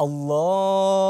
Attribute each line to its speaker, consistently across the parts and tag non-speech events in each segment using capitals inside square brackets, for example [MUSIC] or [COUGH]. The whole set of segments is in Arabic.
Speaker 1: الله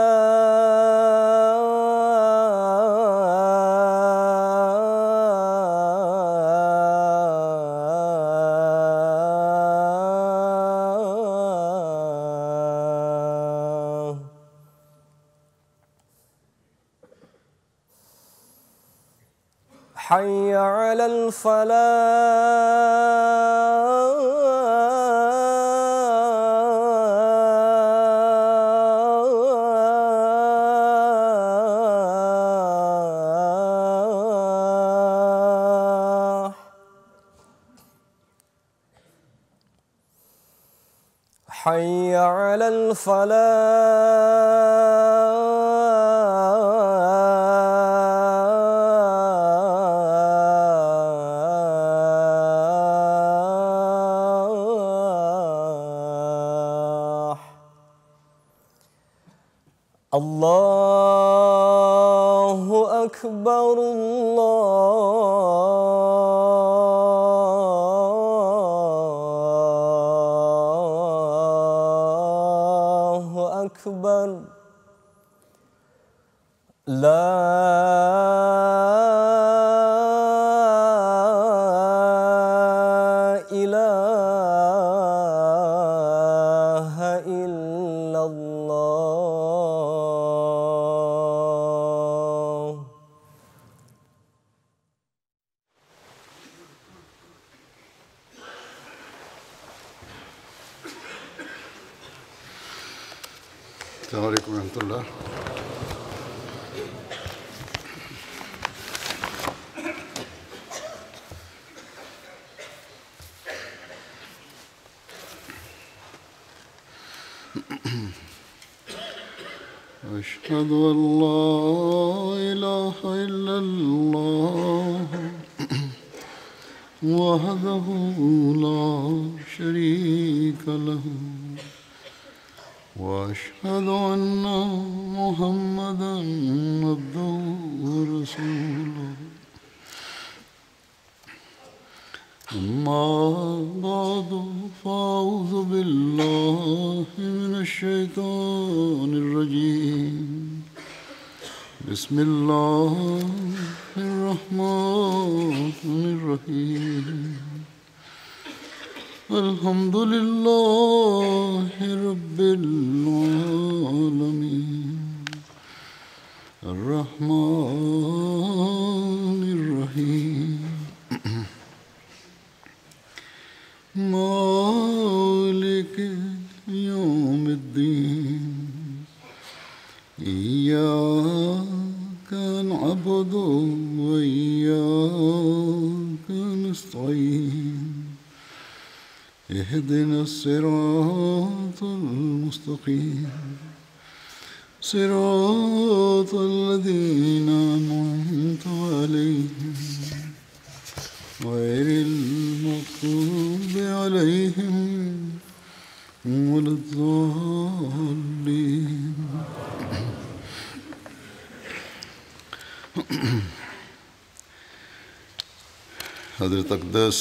Speaker 1: الفلاح حي على الفلاح.
Speaker 2: السلام عليكم ورحمة الله. [COUGHS] أشهد أن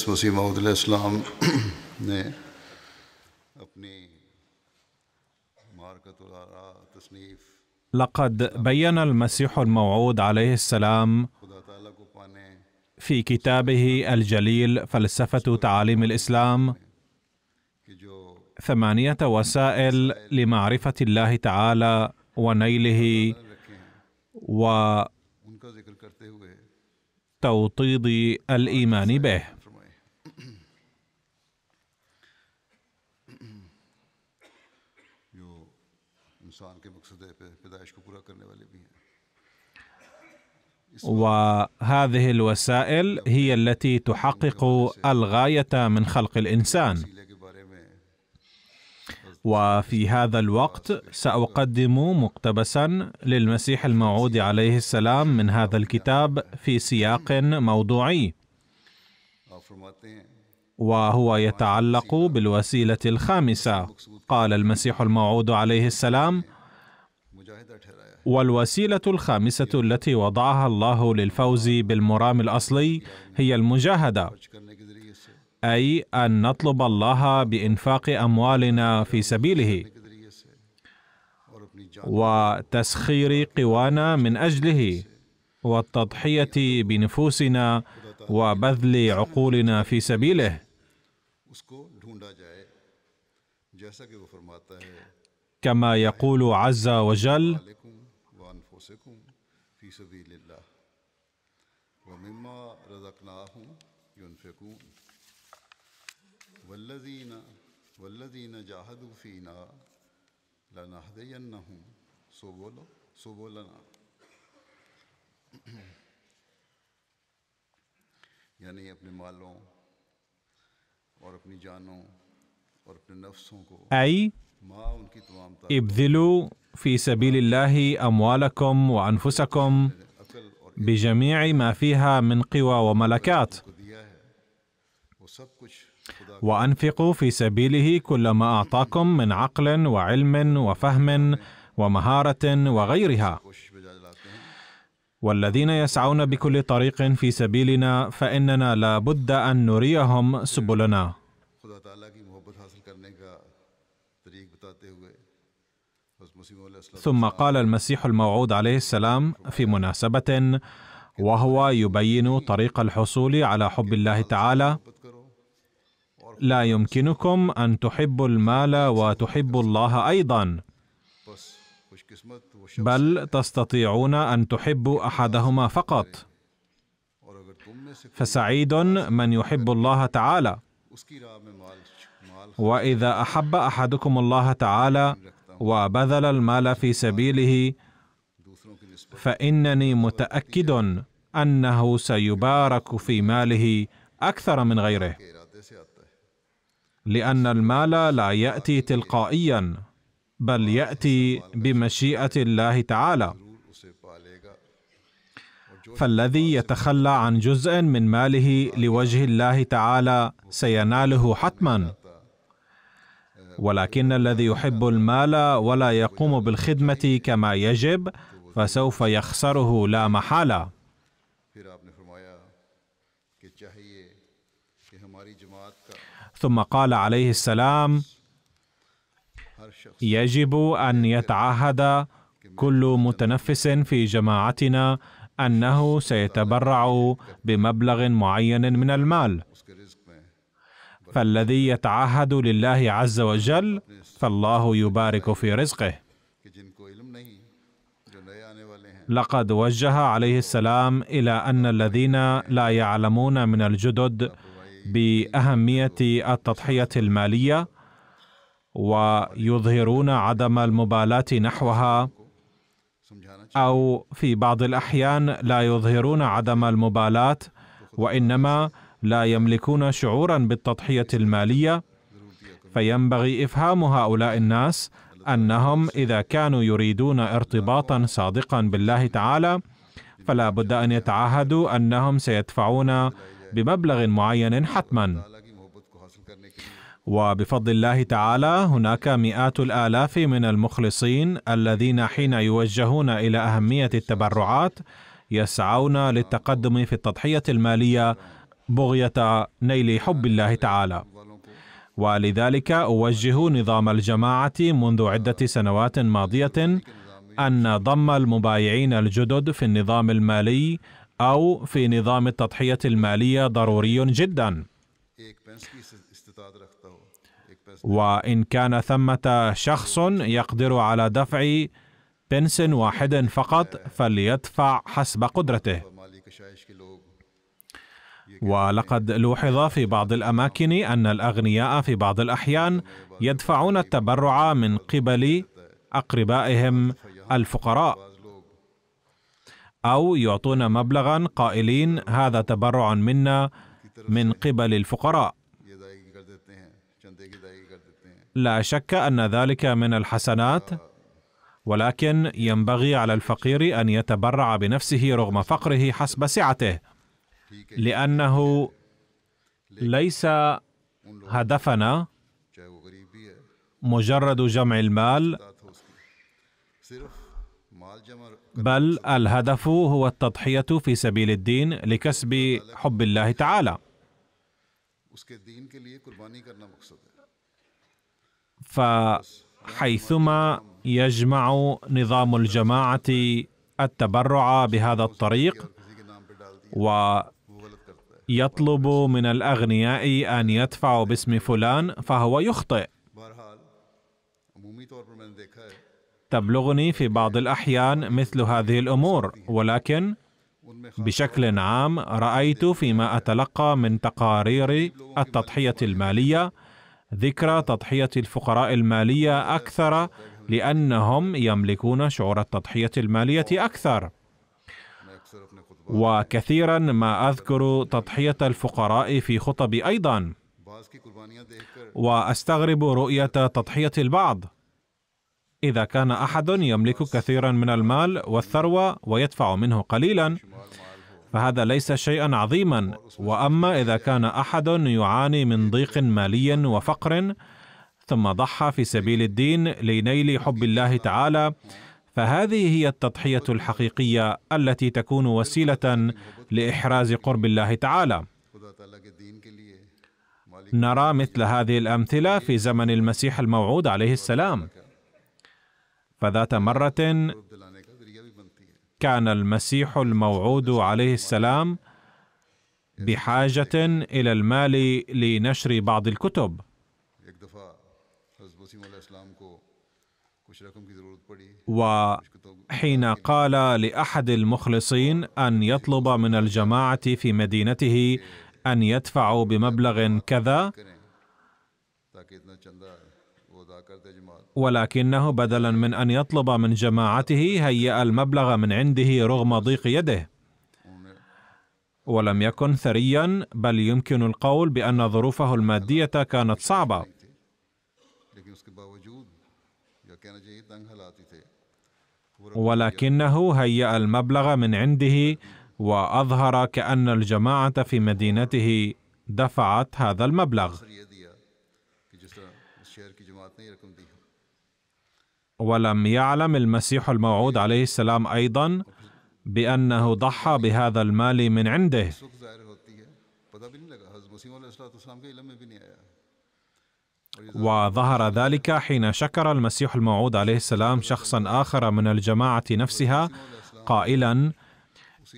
Speaker 2: وسیم محمد علیہ السلام [CLEARS THROAT] نے اپنی مارکت الارا تصنیف
Speaker 3: لقد بين المسيح الموعود عليه السلام في كتابه الجليل فلسفة تعاليم
Speaker 2: جو
Speaker 3: ثمانية وسائل لمعرفة الله تعالى ونيله
Speaker 2: رکھے ہوئے
Speaker 3: الإيمان به. وهذه الوسائل هي التي تحقق الغاية من خلق
Speaker 2: الإنسان.
Speaker 3: وفي هذا الوقت سأقدم مقتبسا للمسيح الموعود عليه السلام من هذا الكتاب في سياق موضوعي. وهو يتعلق بالوسيلة الخامسة. قال المسيح الموعود عليه السلام والوسيلة الخامسة التي وضعها الله للفوز بالمرام الأصلي هي
Speaker 2: المجاهدة.
Speaker 3: أي أن نطلب الله بإنفاق أموالنا في سبيله. وتسخير قوانا من أجله. والتضحية بنفوسنا وبذل عقولنا في سبيله. كما يقول عز وجل
Speaker 2: والذین جاہدوا فینا لنهدينهم سبل سبلنا یعنی اپنے مالوں اور اپنی جانوں اور اپنے نفسوں کو تمام
Speaker 3: ابذلوا في سبيل الله أموالكم وأنفسكم
Speaker 2: عقل اور
Speaker 3: بجميع ما فيها من قوى وملكات.
Speaker 2: خدا
Speaker 3: وأنفقوا في سبيله كل ما أعطاكم من عقل وعلم وفهم ومهارة وغيرها. والذين يسعون بكل طريق في سبيلنا فإننا لا بد أن نريهم سبلنا. ثم قال المسيح الموعود عليه السلام في مناسبة وهو يبين طريق الحصول على حب الله تعالى لا يمكنكم أن تحبوا المال وتحبوا الله
Speaker 2: أيضا.
Speaker 3: بل تستطيعون أن تحبوا أحدهما فقط. فسعيد من يحب الله تعالى. وإذا أحب أحدكم الله تعالى وبذل المال في سبيله فإنني متأكد أنه سيبارك في ماله أكثر من غيره. لأن المال لا يأتي تلقائيا بل يأتي بمشيئة الله تعالى. فالذي يتخلى عن جزء من ماله لوجه الله تعالى سيناله حتما. ولكن الذي يحب المال ولا يقوم بالخدمة كما يجب فسوف يخسره لا
Speaker 2: محالة.
Speaker 3: ثم قال عليه السلام يجب أن يتعهد كل متنفس في جماعتنا أنه سيتبرع بمبلغ معين من المال. فالذي يتعهد لله عز وجل فالله يبارك في رزقه. لقد وجه عليه السلام إلى أن الذين لا يعلمون من الجدد بأهمية التضحية المالية ويظهرون عدم المبالاة نحوها أو في بعض الأحيان لا يظهرون عدم المبالاة وإنما لا يملكون شعورا بالتضحية المالية. فينبغي إفهام هؤلاء الناس أنهم إذا كانوا يريدون ارتباطا صادقا بالله تعالى فلا بد أن يتعهدوا أنهم سيدفعون بمبلغ معين حتما. وبفضل الله تعالى هناك مئات الآلاف من المخلصين الذين حين يوجهون إلى أهمية التبرعات يسعون للتقدم في التضحية المالية بغية نيل حب الله تعالى. ولذلك اوجه نظام الجماعة منذ عدة سنوات ماضية أن ضم المبايعين الجدد في النظام المالي أو في نظام التضحية المالية ضروري جدا. وإن كان ثمة شخص يقدر على دفع بنس واحد فقط فليدفع حسب قدرته. ولقد لوحظ في بعض الأماكن أن الأغنياء في بعض الأحيان يدفعون التبرع من قبل أقربائهم الفقراء. أو يعطون مبلغا قائلين هذا تبرع منا من قبل الفقراء. لا شك أن ذلك من الحسنات ولكن ينبغي على الفقير أن يتبرع بنفسه رغم فقره حسب سعته لأنه ليس هدفنا مجرد جمع المال بل الهدف هو التضحية في سبيل الدين لكسب حب الله تعالى. فحيثما يجمع نظام الجماعة التبرع بهذا الطريق ويطلب من الأغنياء أن يدفعوا باسم فلان فهو يخطئ. تبلغني في بعض الأحيان مثل هذه الأمور ولكن بشكل عام رأيت فيما أتلقى من تقارير التضحية المالية ذكرى تضحية الفقراء المالية أكثر لأنهم يملكون شعور
Speaker 2: التضحية المالية أكثر.
Speaker 3: وكثيرا ما أذكر تضحية الفقراء في خطبي
Speaker 2: أيضا.
Speaker 3: وأستغرب رؤية تضحية البعض. إذا كان أحد يملك كثيرا من المال والثروة ويدفع منه قليلا فهذا ليس شيئا عظيما. وأما إذا كان أحد يعاني من ضيق مالي وفقر ثم ضحى في سبيل الدين لنيل حب الله تعالى فهذه هي التضحية الحقيقية التي تكون وسيلة لإحراز قرب الله تعالى. نرى مثل هذه الأمثلة في زمن المسيح الموعود عليه السلام. فذات
Speaker 2: مرة
Speaker 3: كان المسيح الموعود عليه السلام بحاجة إلى المال لنشر بعض الكتب. وحين قال لأحد المخلصين أن يطلب من الجماعة في مدينته أن يدفعوا بمبلغ كذا ولكنه بدلا من أن يطلب من جماعته هيأ المبلغ من عنده رغم ضيق يده. ولم يكن ثريا بل يمكن القول بأن ظروفه المادية كانت
Speaker 2: صعبة.
Speaker 3: ولكنه هيأ المبلغ من عنده وأظهر كأن الجماعة في مدينته دفعت هذا المبلغ. ولم يعلم المسيح الموعود عليه السلام أيضا بأنه ضحى بهذا المال من عنده. وظهر ذلك حين شكر المسيح الموعود عليه السلام شخصا آخر من الجماعة نفسها قائلا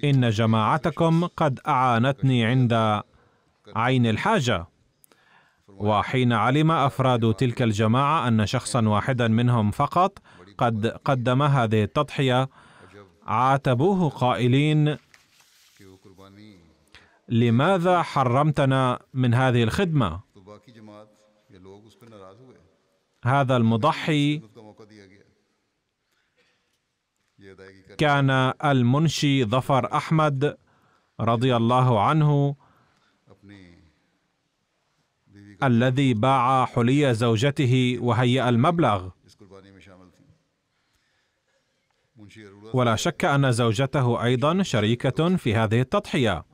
Speaker 3: إن جماعتكم قد أعانتني عند عين الحاجة. وحين علم أفراد تلك الجماعة أن شخصا واحدا منهم فقط قد قدم هذه التضحية عاتبوه قائلين لماذا حرمتنا من هذه
Speaker 2: الخدمة؟
Speaker 3: هذا المضحي كان المنشي ظفر أحمد رضي الله عنه الذي باع حلي زوجته وهيأ المبلغ. ولا شك أن زوجته أيضا شريكة في هذه
Speaker 2: التضحية.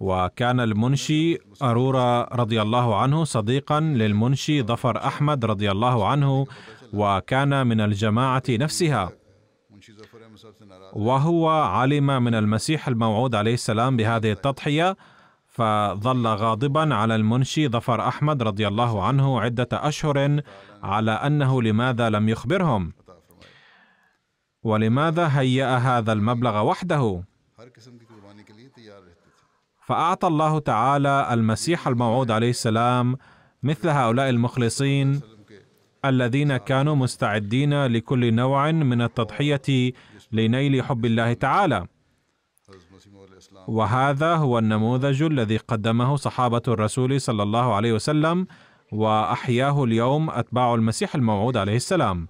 Speaker 3: وكان المنشي أرورة رضي الله عنه صديقا للمنشي ظفر أحمد رضي الله عنه وكان من الجماعة نفسها. وهو علم من المسيح الموعود عليه السلام بهذه التضحية فظل غاضبا على المنشي ظفر أحمد رضي الله عنه عدة أشهر على أنه لماذا لم يخبرهم؟ ولماذا هيأ هذا المبلغ وحده؟ فأعطى الله تعالى المسيح الموعود عليه السلام مثل هؤلاء المخلصين الذين كانوا مستعدين لكل نوع من التضحية لنيل حب الله تعالى. وهذا هو النموذج الذي قدمه صحابة الرسول صلى الله عليه وسلم وأحياه اليوم أتباع المسيح الموعود عليه السلام.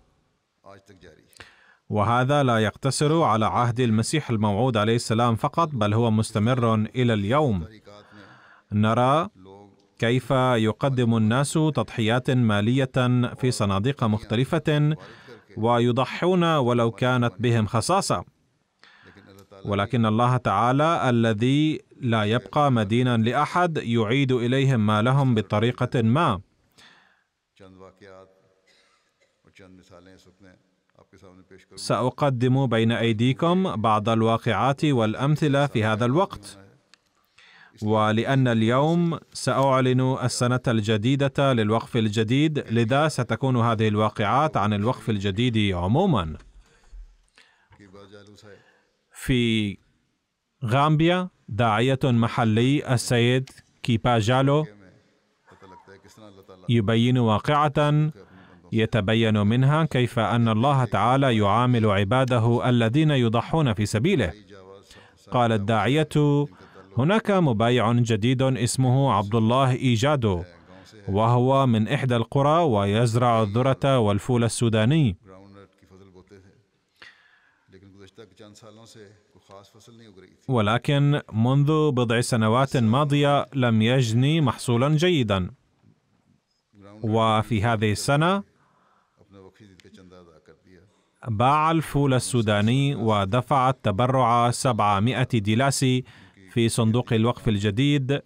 Speaker 3: وهذا لا يقتصر على عهد المسيح الموعود عليه السلام فقط بل هو مستمر إلى اليوم. نرى كيف يقدم الناس تضحيات مالية في صناديق مختلفة ويضحون ولو كانت بهم
Speaker 2: خصاصة.
Speaker 3: ولكن الله تعالى الذي لا يبقى مدينا لأحد يعيد إليهم ما.
Speaker 2: لهم بطريقه ما
Speaker 3: سأقدم بين أيديكم بعض الواقعات والأمثلة في هذا الوقت. ولأن اليوم سأعلن السنة الجديدة للوقف الجديد لذا ستكون هذه الواقعات عن الوقف الجديد عموما. في غامبيا داعية محلي السيد كيباجالو يبين واقعة يتبين منها كيف أن الله تعالى يعامل عباده الذين يضحون في سبيله. قال الداعية: هناك مبايع جديد اسمه عبد الله إيجادو، وهو من إحدى القرى ويزرع الذرة والفول السوداني. ولكن منذ بضع سنوات ماضية لم يجني محصولا جيدا. وفي هذه
Speaker 2: السنة
Speaker 3: باع الفول السوداني ودفع التبرع 700 ديلاسي في صندوق الوقف الجديد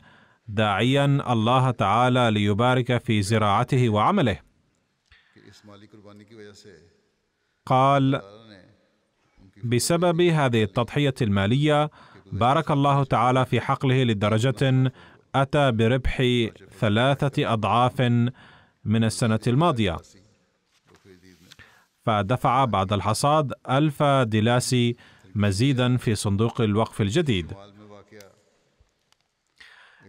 Speaker 3: داعيا الله تعالى ليبارك في زراعته وعمله. قال بسبب هذه التضحية المالية بارك الله تعالى في حقله لدرجة أتى بربح ثلاثة أضعاف من
Speaker 2: السنة الماضية.
Speaker 3: فدفع بعد الحصاد ألف دلاسي مزيدا في صندوق الوقف الجديد.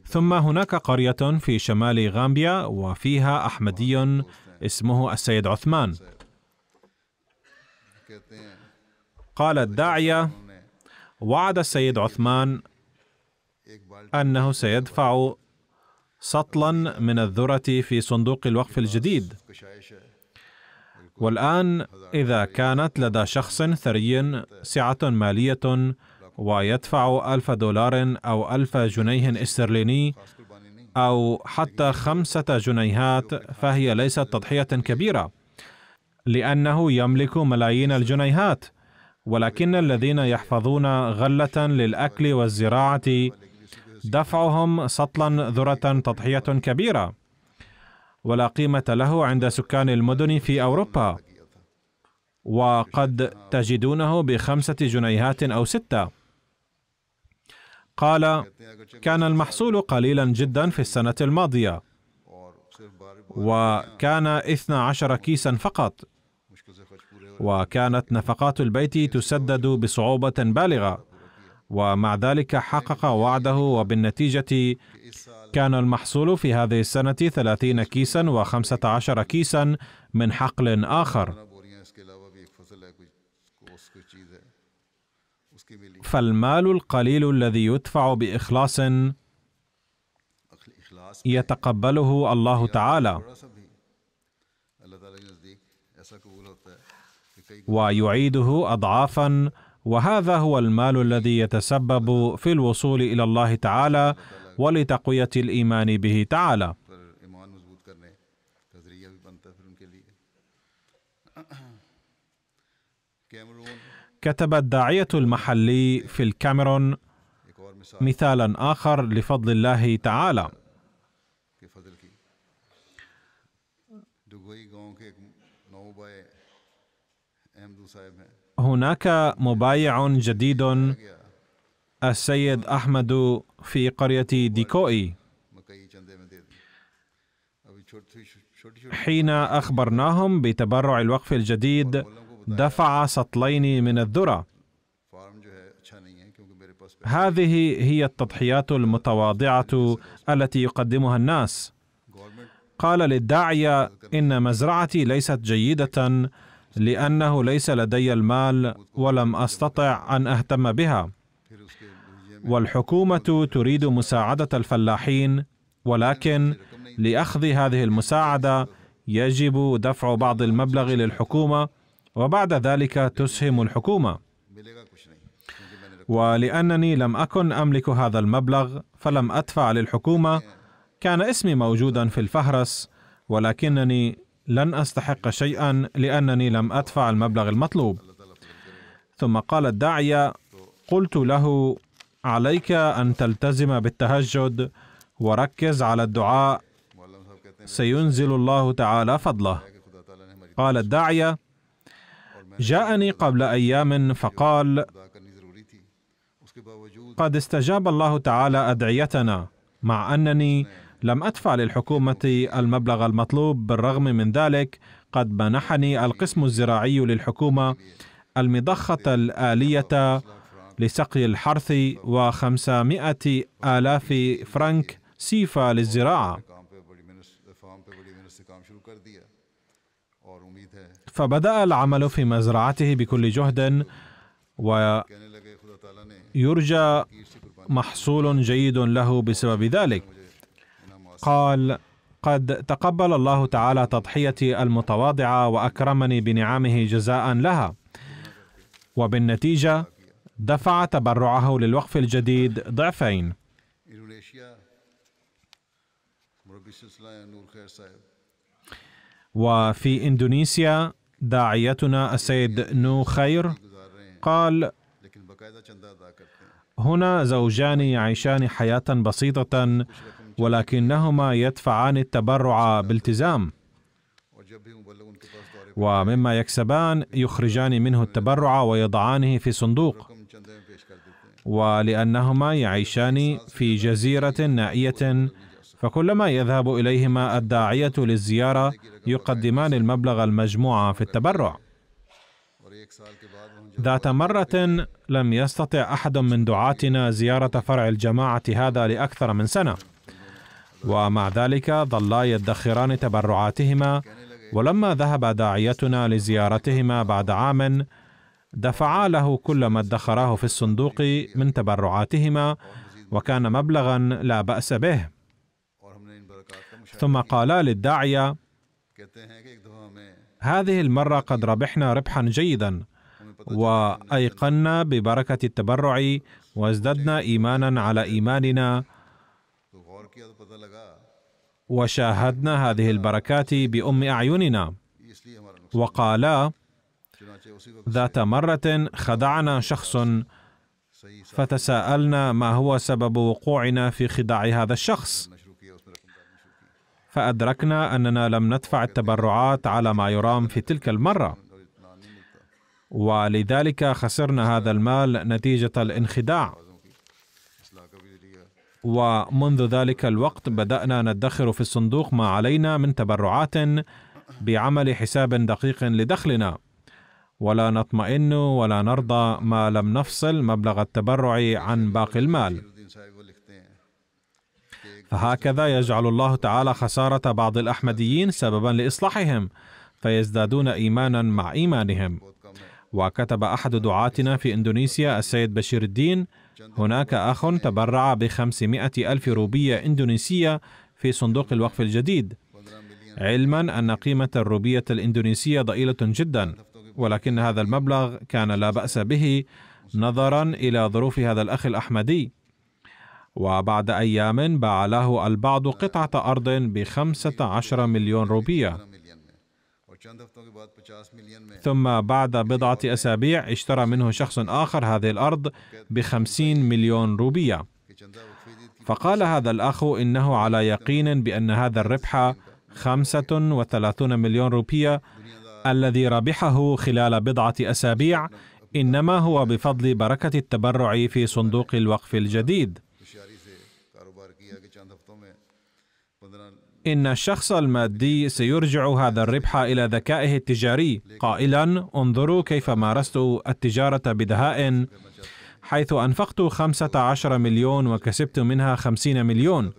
Speaker 3: ثم هناك قرية في شمال غامبيا وفيها أحمدي اسمه السيد عثمان. قال الداعية وعد السيد عثمان أنه سيدفع سطلا من الذرة في صندوق الوقف الجديد. والآن إذا كانت لدى شخص ثري سعة مالية ويدفع ألف دولار أو ألف جنيه استرليني أو حتى خمسة جنيهات فهي ليست تضحية كبيرة لأنه يملك ملايين الجنيهات. ولكن الذين يحفظون غلة للأكل والزراعة دفعهم سطلا ذرة تضحية كبيرة. ولا قيمة له عند سكان المدن في أوروبا. وقد تجدونه بخمسة جنيهات أو ستة. قال كان المحصول قليلا جدا في السنة الماضية. وكان 12 كيسا فقط. وكانت نفقات البيت تسدد بصعوبة بالغة. ومع ذلك حقق وعده وبالنتيجة كان المحصول في هذه السنة 30 كيسا و15 كيسا من حقل آخر. فالمال القليل الذي يدفع بإخلاص يتقبله الله تعالى. ويعيده اضعافا وهذا هو المال الذي يتسبب في الوصول إلى الله تعالى ولتقوية الإيمان به تعالى. كتب الداعية المحلي في الكاميرون مثالا آخر لفضل الله تعالى. هناك مبايع جديد السيد أحمد في قرية ديكوئي. حين أخبرناهم بتبرع الوقف الجديد دفع سطلين من
Speaker 2: الذرة.
Speaker 3: هذه هي التضحيات المتواضعة التي يقدمها الناس. قال للداعية إن مزرعتي ليست جيدة لأنه ليس لدي المال ولم أستطع أن أهتم بها. والحكومة تريد مساعدة الفلاحين ولكن لأخذ هذه المساعدة يجب دفع بعض المبلغ للحكومة وبعد ذلك تسهم
Speaker 2: الحكومة.
Speaker 3: ولأنني لم أكن أملك هذا المبلغ فلم أدفع للحكومة. كان اسمي موجودا في الفهرس ولكنني لن أستحق شيئا لأنني لم أدفع المبلغ المطلوب. ثم قال الداعية قلت له عليك أن تلتزم بالتهجد وركز على الدعاء سينزل الله تعالى فضله. قال الداعية جاءني قبل أيام فقال قد استجاب الله تعالى أدعيتنا مع أنني لم أدفع للحكومة المبلغ المطلوب بالرغم من ذلك قد منحني القسم الزراعي للحكومة المضخة الآلية لسقي الحرث و500 آلاف فرنك سيفا للزراعة. فبدأ العمل في مزرعته بكل جهد ويرجى محصول جيد له بسبب ذلك. قال قد تقبل الله تعالى تضحيتي المتواضعة وأكرمني بنعمه جزاء لها. وبالنتيجة دفع تبرعه للوقف الجديد ضعفين. وفي إندونيسيا داعيتنا السيد نو خير قال هنا زوجان يعيشان حياة بسيطة ولكنهما يدفعان التبرع بالتزام. ومما يكسبان يخرجان منه التبرع ويضعانه في صندوق. ولأنهما يعيشان في جزيرة نائية فكلما يذهب إليهما الداعية للزيارة يقدمان المبلغ المجموع في التبرع. ذات مرة لم يستطع أحد من دعاتنا زيارة فرع الجماعة هذا لأكثر من سنة، ومع ذلك ظلا يدخران تبرعاتهما ولما ذهب داعيتنا لزيارتهما بعد عام دفعا له كل ما ادخراه في الصندوق من تبرعاتهما وكان مبلغا لا بأس به. ثم قالا
Speaker 2: للداعية
Speaker 3: هذه المرة قد ربحنا ربحا جيدا وأيقنا ببركة التبرع وازددنا ايمانا على
Speaker 2: إيماننا
Speaker 3: وشاهدنا هذه البركات
Speaker 2: بأم أعيننا.
Speaker 3: وقالا ذات مرة خدعنا شخص فتساءلنا ما هو سبب وقوعنا في خداع هذا الشخص. فأدركنا أننا لم ندفع التبرعات على ما يرام في تلك
Speaker 2: المرة.
Speaker 3: ولذلك خسرنا هذا المال نتيجة الانخداع. ومنذ ذلك الوقت بدأنا ندخر في الصندوق ما علينا من تبرعات بعمل حساب دقيق لدخلنا. ولا نطمئن ولا نرضى ما لم نفصل مبلغ التبرع عن باقي المال. فهكذا يجعل الله تعالى خسارة بعض الأحمديين سببا لإصلاحهم فيزدادون ايمانا مع
Speaker 2: ہے
Speaker 3: وكتب أحد دعاتنا في إندونيسيا السيد بشير الدين هناك أخ تبرع بخمسمائة ألف روبية إندونيسية في صندوق الوقف الجديد علما أن قيمة الروبية الإندونيسية ضئيلة جدا ولكن هذا المبلغ كان لا بأس به نظرا إلى ظروف هذا الأخ الأحمدي. وبعد أيام باع له البعض قطعة أرض بخمسة عشر مليون
Speaker 2: روبية.
Speaker 3: ثم بعد بضعة أسابيع اشترى منه شخص آخر هذه الأرض بخمسين مليون
Speaker 2: کی
Speaker 3: فقال هذا الأخ إنه على يقين بأن هذا الربح 35 مليون روبية الذي ربحه خلال بضعة أسابيع إنما هو بفضل بركة التبرع في صندوق الوقف الجديد. إن الشخص المادي سيرجع هذا الربح إلى ذكائه التجاري. قائلا انظروا كيف مارست التجارة بدهاء حيث أنفقت 15 مليون وكسبت منها 50 مليون.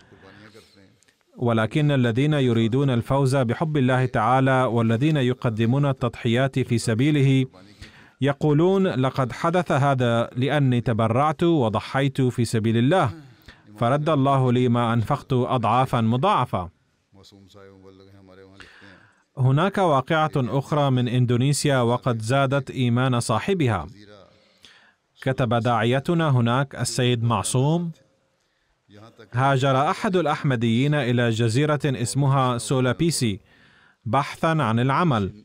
Speaker 3: ولكن الذين يريدون الفوز بحب الله تعالى والذين يقدمون التضحيات في سبيله يقولون لقد حدث هذا لأني تبرعت وضحيت في سبيل الله. فرد الله لي ما
Speaker 2: وہاں لکھتے ہیں
Speaker 3: هناك واقعة أخرى من إندونيسيا وقد زادت إيمان صاحبها. كتب داعيتنا هناك السيد معصوم. هاجر أحد الأحمديين إلى جزيرة اسمها سولابيسي بحثا عن العمل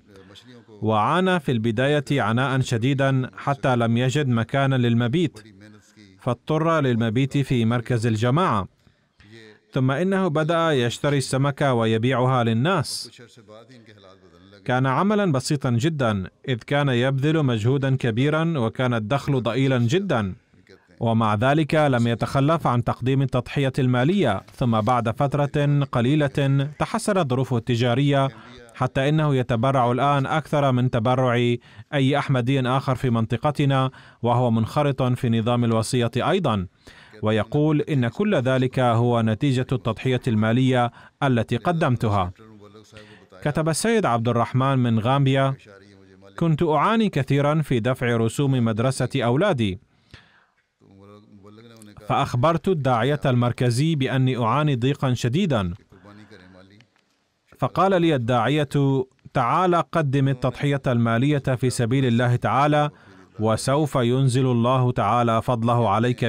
Speaker 3: وعانى في البداية عناء شديدا حتى لم يجد مكانا للمبيت. فاضطر للمبيت في مركز الجماعة. ثم إنه بدأ يشتري السمك ويبيعها للناس. كان عملا بسيطا جدا إذ كان يبذل مجهودا كبيرا وكان الدخل ضئيلا جدا. ومع ذلك لم يتخلف عن تقديم التضحية المالية. ثم بعد فترة قليلة تحسنت ظروفه التجارية حتى إنه يتبرع الآن أكثر من تبرع أي أحمدي آخر في منطقتنا وهو منخرط في نظام الوصية أيضا. ويقول إن كل ذلك هو نتيجة التضحية المالية التي قدمتها. كتب السيد عبد الرحمن من غامبيا كنت أعاني كثيرا في دفع رسوم
Speaker 2: مدرسة أولادي.
Speaker 3: فأخبرت الداعية المركزي بأني أعاني ضيقا شديدا. فقال لي الداعية تعال قدم التضحية المالية في سبيل الله تعالى وسوف ينزل الله تعالى فضله عليك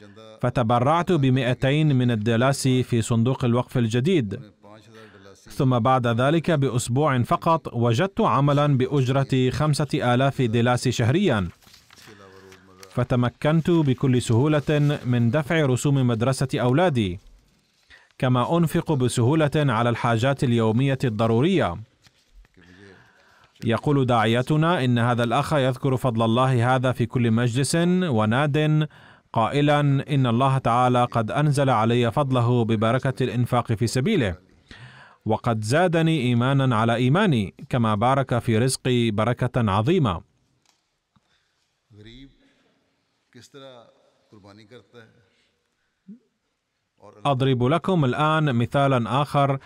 Speaker 2: چندہ
Speaker 3: فتبرعت بمئتين من الدلاسي في صندوق الوقف الجديد. ثم بعد ذلك بأسبوع فقط وجدت عملا بأجرة خمسة آلاف دلاسي شهريا. فتمكنت بكل سهولة من دفع رسوم مدرسة أولادي. كما أنفق بسهولة على الحاجات اليومية الضرورية. يقول داعيتنا إن هذا الأخ يذكر فضل الله هذا في كل مجلس وناد قائلا إن الله تعالى قد أنزل علي فضله ببركة الإنفاق في سبيله. وقد زادني ايمانا على إيماني كما بارك في رزقي بركة عظيمة.
Speaker 2: غریب کس طرح
Speaker 3: أضرب لكم الآن مثالا آخر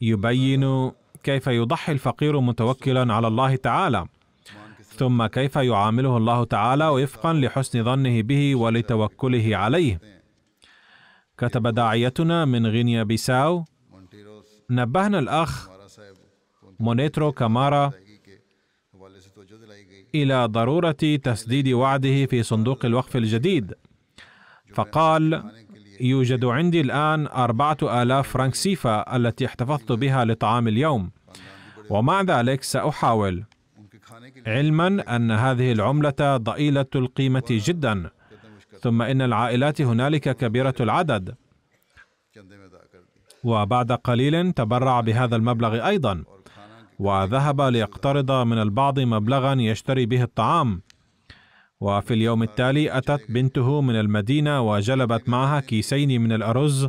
Speaker 3: يبين كيف يضحي الفقير متوكلا على الله تعالى. ثم كيف يعامله الله تعالى وفقا لحسن ظنه به ولتوكله عليه. كتب داعيتنا من غينيا بيساو. نبهنا
Speaker 2: ان
Speaker 3: مونيترو كامارا إلى ضرورة تسديد وعده في صندوق الوقف الجديد. فقال يوجد عندي الآن أربعة آلاف فرنك سيفا التي احتفظت بها لطعام اليوم. ومع ذلك
Speaker 2: کے
Speaker 3: علما أن هذه العملة ضئيلة القيمة جدا ثم إن العائلات هنالك كبيرة العدد. وبعد قليل تبرع بهذا المبلغ
Speaker 2: کھانا
Speaker 3: وذهب ليقترض من البعض مبلغا يشتري به الطعام. وفي اليوم التالي أتت بنته من المدينة وجلبت معها كيسين من الأرز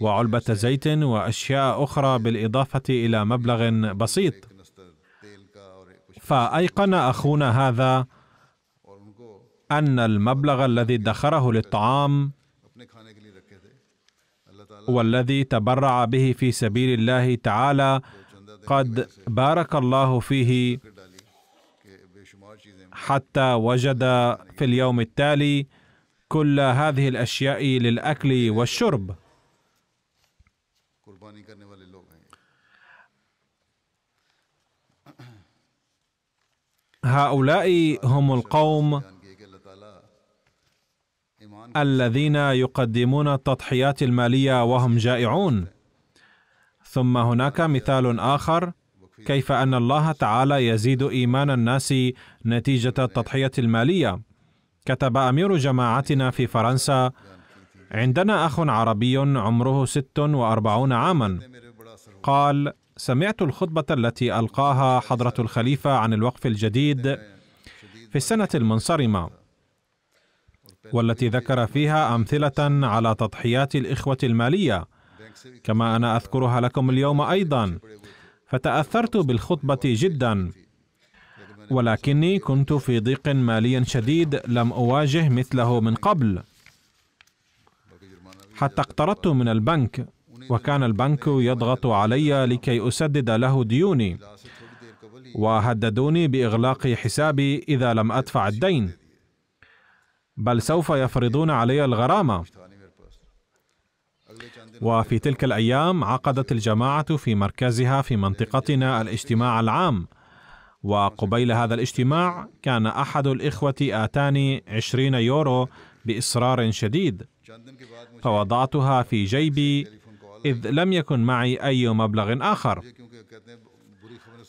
Speaker 3: وعلبة زيت وأشياء أخرى بالإضافة إلى مبلغ بسيط. فأيقن أخونا هذا أن المبلغ الذي ادخره للطعام والذي تبرع به في سبيل الله تعالى قد بارك الله فيه حتى وجد في اليوم التالي كل هذه الأشياء للأكل والشرب. هؤلاء هم القوم الذين يقدمون التضحيات المالية وهم جائعون. ثم هناك مثال آخر. كيف أن الله تعالى يزيد إيمان الناس نتيجة التضحية المالية. كتب أمير جماعتنا في فرنسا عندنا أخ عربي عمره 46 عاما. قال سمعت الخطبة التي ألقاها حضرة الخليفة عن الوقف الجديد في السنة المنصرمة والتي ذكر فيها أمثلة على تضحيات
Speaker 2: الإخوة المالية.
Speaker 3: كما أنا أذكرها لكم اليوم أيضا فتأثرت بالخطبة جدا. ولكني كنت في ضيق مالي شديد لم أواجه مثله من قبل. حتى اقترضت من البنك وكان البنك يضغط علي لكي أسدد له ديوني وهددوني بإغلاق حسابي إذا لم أدفع الدين. بل سوف يفرضون علي
Speaker 2: الغرامة.
Speaker 3: وفي تلك الأيام عقدت الجماعة في مركزها في منطقتنا الاجتماع العام. وقبيل هذا الاجتماع كان أحد الإخوة آتاني عشرين يورو بإصرار شديد. فوضعتها في جيبي إذ لم يكن معي أي مبلغ
Speaker 2: آخر.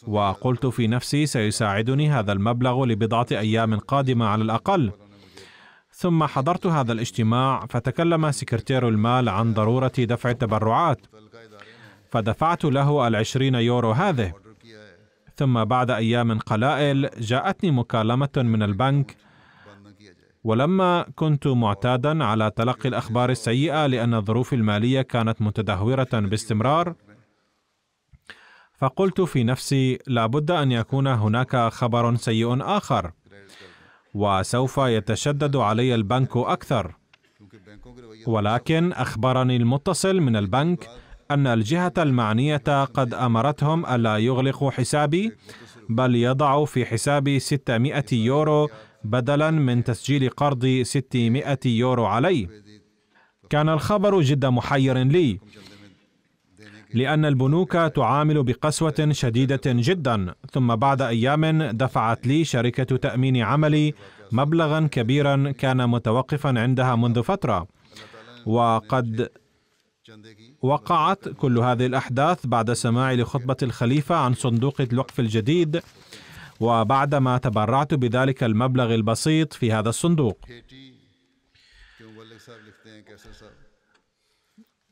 Speaker 3: وقلت في نفسي سيساعدني هذا المبلغ لبضعة أيام قادمة على الأقل. ثم حضرت هذا الاجتماع فتكلم سكرتير المال عن ضرورة دفع التبرعات. فدفعت له العشرين يورو هذه. ثم بعد أيام قلائل جاءتني مكالمة من البنك ولما كنت معتادا على تلقي الأخبار السيئة لأن الظروف المالية كانت متدهورة باستمرار فقلت في نفسي لابد أن يكون هناك خبر سيء آخر. وسوف يتشدد علي البنك أكثر. ولكن أخبرني المتصل من البنك أن الجهة المعنية قد أمرتهم ألا يغلقوا حسابي بل يضعوا في حسابي 600 يورو بدلا من تسجيل قرض 600 يورو علي. كان الخبر جد محير لي لأن البنوك تعامل بقسوة شديدة جدا ثم بعد أيام دفعت لي شركة تأمين عملي مبلغا كبيرا كان متوقفا عندها منذ فترة. وقد وقعت كل هذه الأحداث بعد سماعي لخطبة الخليفة عن صندوق الوقف الجديد وبعدما تبرعت بذلك المبلغ البسيط في هذا الصندوق.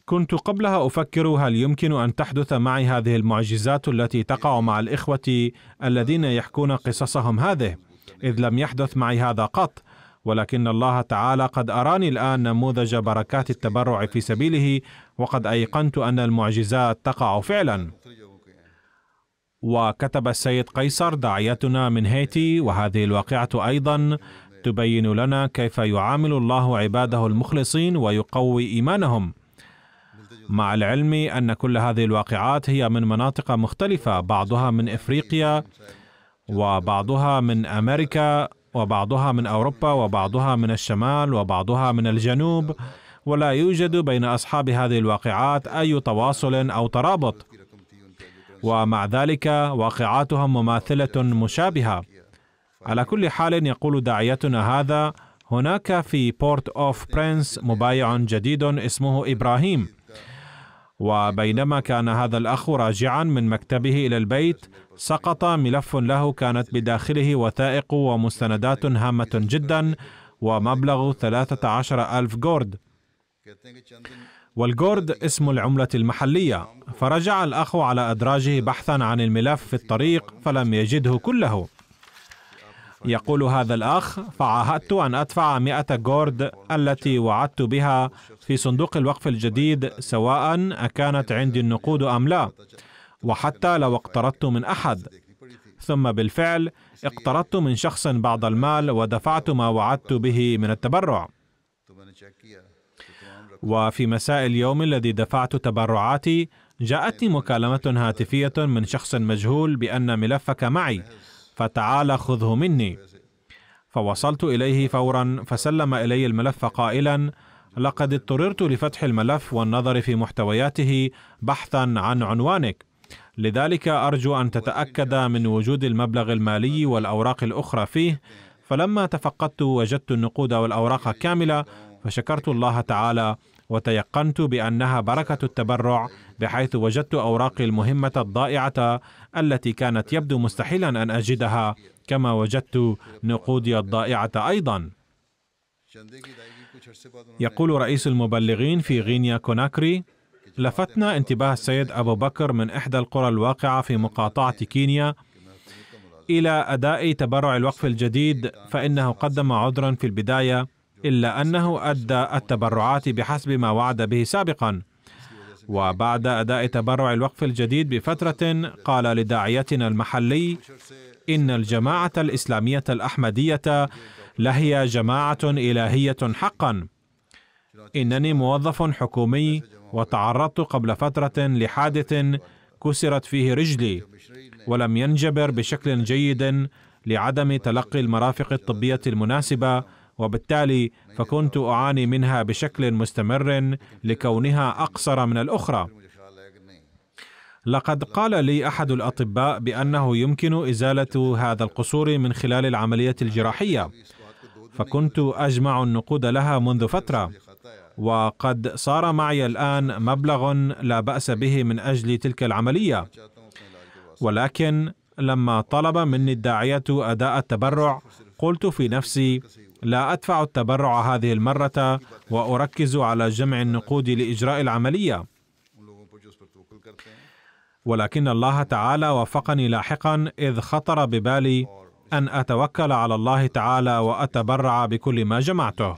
Speaker 3: كنت قبلها أفكر هل يمكن أن تحدث معي هذه المعجزات التي تقع مع الإخوة الذين يحكون قصصهم هذه إذ لم يحدث معي هذا قط. ولكن الله تعالى قد أراني الآن نموذج بركات التبرع في سبيله وقد أيقنت أن المعجزات تقع فعلا. وكتب السيد قيصر داعيتنا من هيتي وهذه الواقعة أيضا تبين لنا كيف يعامل الله عباده المخلصين ويقوي إيمانهم. مع العلم أن كل هذه الواقعات هي من مناطق مختلفة بعضها من إفريقيا وبعضها من أمريكا وبعضها من أوروبا وبعضها من الشمال وبعضها من الجنوب. ولا يوجد بين أصحاب هذه الواقعات أي تواصل أو ترابط. ومع ذلك واقعاتهم مماثلة مشابهة. على كل حال يقول داعيتنا هذا هناك في بورت أو برنس مبايع جديد اسمه إبراهيم. وبينما كان هذا الأخ راجعا من مكتبه إلى البيت سقط ملف له كانت بداخله وثائق ومستندات هامة جدا ومبلغ 13 ألف جورد. والجورد اسم العملة المحلية. فرجع الأخ على أدراجه بحثا عن الملف في الطريق فلم يجده كله. يقول هذا الأخ فعاهدت أن أدفع مئة جورد التي وعدت بها في صندوق الوقف الجديد سواء أكانت عندي النقود أم لا وحتى لو اقترضت من أحد. ثم بالفعل اقترضت من شخص بعض المال ودفعت ما وعدت به من التبرع. وفي مساء اليوم الذي دفعت تبرعاتي جاءتني مكالمة هاتفية من شخص مجهول بأن ملفك معي فتعال خذه مني. فوصلت إليه فورا فسلم إلي الملف قائلا لقد اضطررت لفتح الملف والنظر في محتوياته بحثا عن عنوانك. لذلك أرجو أن تتأكد من وجود المبلغ المالي والأوراق الأخرى فيه. فلما تفقدت وجدت النقود والأوراق كاملة فشكرت الله تعالى وتيقنت بأنها بركة التبرع بحيث وجدت أوراقي المهمة الضائعة التي كانت يبدو مستحيلا أن أجدها كما وجدت نقودي
Speaker 2: الضائعة أيضا.
Speaker 3: يقول رئيس المبلغين في غينيا كوناكري لفتنا انتباه السيد أبو بكر من إحدى القرى الواقعة في مقاطعة كينيا إلى أداء تبرع الوقف الجديد فإنه قدم عذرا في البداية إلا أنه أدى التبرعات بحسب ما وعد به سابقا. وبعد أداء تبرع الوقف الجديد بفترة قال لداعيتنا المحلي إن الجماعة الإسلامية الأحمدية لهي جماعة إلهية حقا. إنني موظف حكومي وتعرضت قبل فترة لحادث كسرت فيه رجلي ولم ينجبر بشكل جيد لعدم تلقي المرافق الطبية المناسبة وبالتالي فكنت أعاني منها بشكل مستمر لكونها أقصر من
Speaker 2: الأخرى.
Speaker 3: لقد قال لي أحد الأطباء بأنه يمكن إزالة هذا القصور من خلال العملية الجراحية. فكنت أجمع النقود لها منذ فترة وقد صار معي الآن مبلغ لا بأس به من أجل تلك العملية. ولكن لما طلب مني الداعية أداء التبرع قلت في نفسي لا أدفع التبرع هذه المرة وأركز على جمع النقود
Speaker 2: لإجراء العملية.
Speaker 3: ولكن الله تعالى وفقني لاحقا إذ خطر ببالي أن أتوكل على الله تعالى وأتبرع بكل ما جمعته.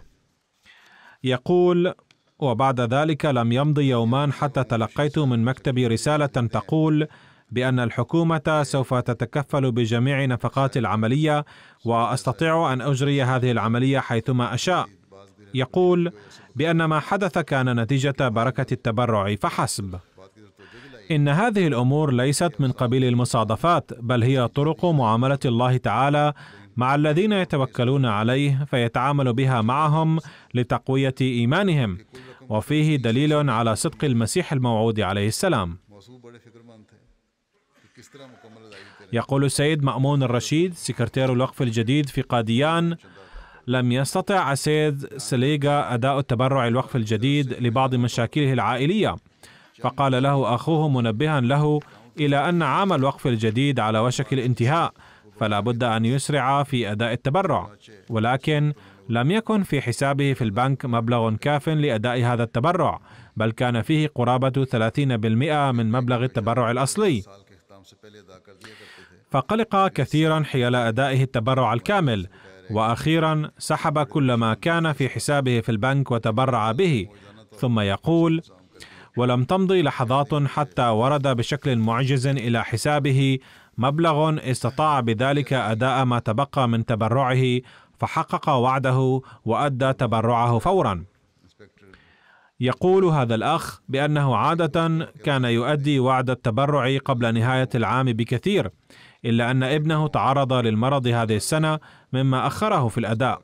Speaker 3: يقول وبعد ذلك لم يمض يومان حتى تلقيت من مكتبي رسالة تقول بأن الحكومة سوف تتكفل بجميع نفقات العملية وأستطيع أن أجري هذه العملية حيثما أشاء. يقول بأن ما حدث كان نتيجة بركة التبرع فحسب. إن هذه الأمور ليست من قبيل المصادفات بل هي طرق معاملة الله تعالى مع الذين يتوكلون عليه فيتعامل بها معهم لتقوية إيمانهم. وفيه دليل على صدق المسيح الموعود عليه السلام. يقول السيد مأمون الرشيد سكرتير الوقف الجديد في قاديان لم يستطع السيد سليجا أداء التبرع الوقف الجديد لبعض مشاكله العائلية. فقال له أخوه منبها له إلى أن عام الوقف الجديد على وشك الانتهاء فلا بد أن يسرع في أداء التبرع. ولكن لم يكن في حسابه في البنك مبلغ كاف لأداء هذا التبرع بل كان فيه قرابة 30% من مبلغ التبرع الأصلي. فقلق كثيرا حيال أدائه التبرع الكامل وأخيرا سحب كل ما كان في حسابه في البنك وتبرع به. ثم يقول ولم تمضي لحظات حتى ورد بشكل معجز إلى حسابه مبلغ استطاع بذلك أداء ما تبقى من تبرعه فحقق وعده وأدى تبرعه فورا. يقول هذا الأخ بأنه عادة كان يؤدي وعد التبرع قبل نهاية العام بكثير إلا أن ابنه تعرض للمرض هذه السنة مما أخره في الأداء.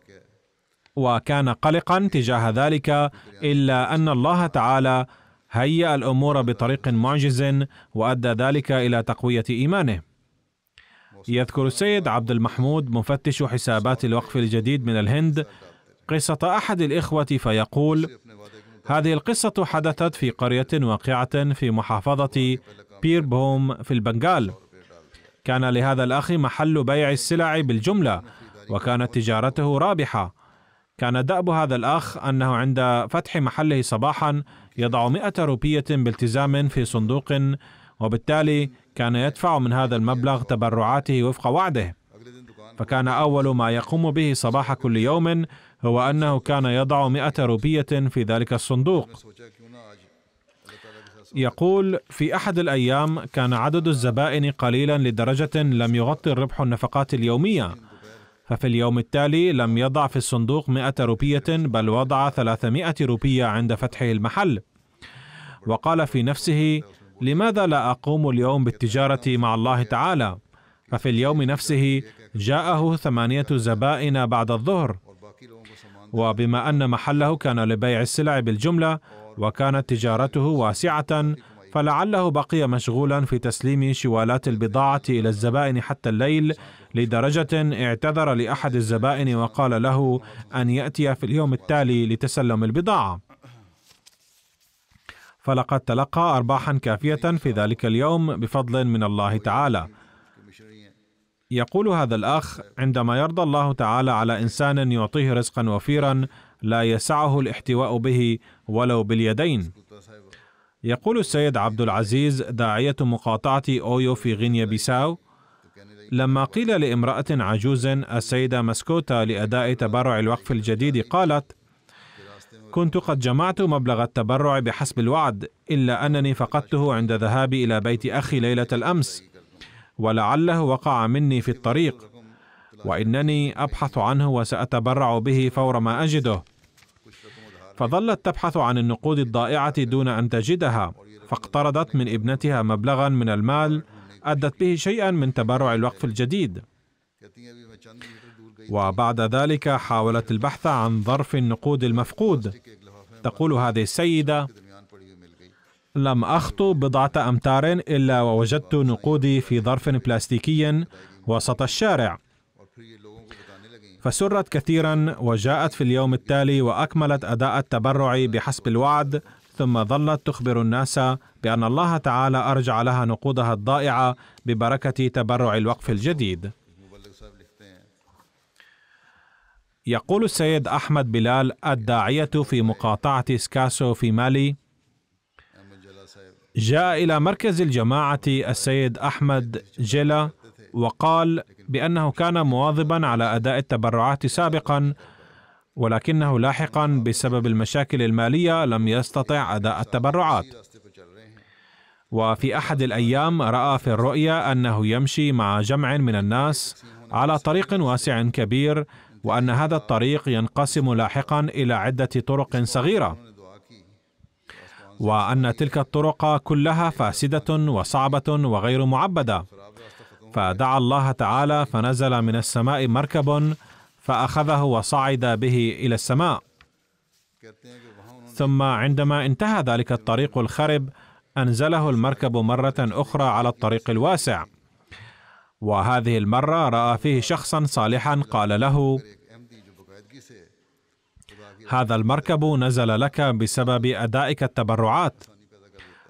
Speaker 3: وكان قلقا تجاه ذلك إلا أن الله تعالى هيأ الأمور بطريق معجز وأدى ذلك إلى تقوية إيمانه. يذكر السيد عبد المحمود مفتش حسابات الوقف الجديد من الهند قصة أحد الإخوة فيقول: هذه القصة حدثت في قرية واقعة في محافظة بيربوم في البنغال. كان لهذا الأخ محل بيع السلع بالجملة، وكانت تجارته رابحة. كان دأب هذا الأخ أنه عند فتح محله صباحًا يضع 100 روبية بالتزام في صندوق وبالتالي كان يدفع من هذا المبلغ تبرعاته وفق وعده. فكان أول ما يقوم به صباح كل يوم هو أنه كان يضع 100 روبية في ذلك الصندوق. يقول في أحد الأيام كان عدد الزبائن قليلا لدرجة لم يغطي الربح النفقات اليومية ففي اليوم التالي لم يضع في الصندوق مئة روبية بل وضع ثلاثمائة روبية عند فتحه المحل. وقال في نفسه لماذا لا أقوم اليوم بالتجارة مع الله تعالى؟ ففي اليوم نفسه جاءه ثمانية زبائن بعد الظهر. وبما أن محله كان لبيع السلع بالجملة وكانت تجارته واسعة فلعله بقي مشغولا في تسليم شوالات البضاعة إلى الزبائن حتى الليل لدرجة اعتذر لأحد الزبائن وقال له أن يأتي في اليوم التالي لتسلم البضاعة. فلقد تلقى أرباحا كافية في ذلك اليوم بفضل من الله تعالى. يقول هذا الأخ عندما يرضى الله تعالى على إنسان يعطيه رزقا وفيرا لا يسعه الاحتواء به ولو باليدين. يقول السيد عبد العزيز داعية مقاطعة أويو في غينيا بيساو لما قيل لامرأة عجوز السيدة مسكوتا لأداء تبرع الوقف الجديد قالت كنت قد جمعت مبلغ التبرع بحسب الوعد إلا أنني فقدته عند ذهابي إلى بيت أخي ليلة الأمس ولعله وقع مني في الطريق وإنني أبحث عنه وسأتبرع به فور ما أجده. فظلت تبحث عن النقود الضائعة دون أن تجدها فاقترضت من ابنتها مبلغا من المال أدت به شيئا من تبرع الوقف الجديد. وبعد ذلك حاولت البحث عن ظرف النقود المفقود. تقول هذه السيدة لم أخطو بضعة أمتار إلا ووجدت نقودي في ظرف بلاستيكي وسط الشارع. فسرت كثيرا وجاءت في اليوم التالي وأكملت أداء التبرع بحسب الوعد ثم ظلت تخبر الناس بأن الله تعالى أرجع لها نقودها الضائعة ببركة تبرع الوقف الجديد. يقول السيد أحمد بلال الداعية في مقاطعة سكاسو في مالي جاء إلى مركز الجماعة السيد أحمد جيلا وقال بأنه كان مواظبا على أداء التبرعات سابقا ولكنه لاحقا بسبب المشاكل المالية لم يستطع أداء التبرعات. وفي أحد الأيام رأى في الرؤيا أنه يمشي مع جمع من الناس على طريق واسع كبير وأن هذا الطريق ينقسم لاحقا إلى عدة طرق صغيرة. وأن تلك الطرق كلها فاسدة وصعبة وغير معبدة. فدعا الله تعالى فنزل من السماء مركب فأخذه وصعد به إلى السماء. ثم عندما انتهى ذلك الطريق الخرب أنزله المركب مرة أخرى على الطريق الواسع. وهذه المرة رأى فيه شخصا صالحا قال له هذا المركب نزل لك بسبب أدائك التبرعات.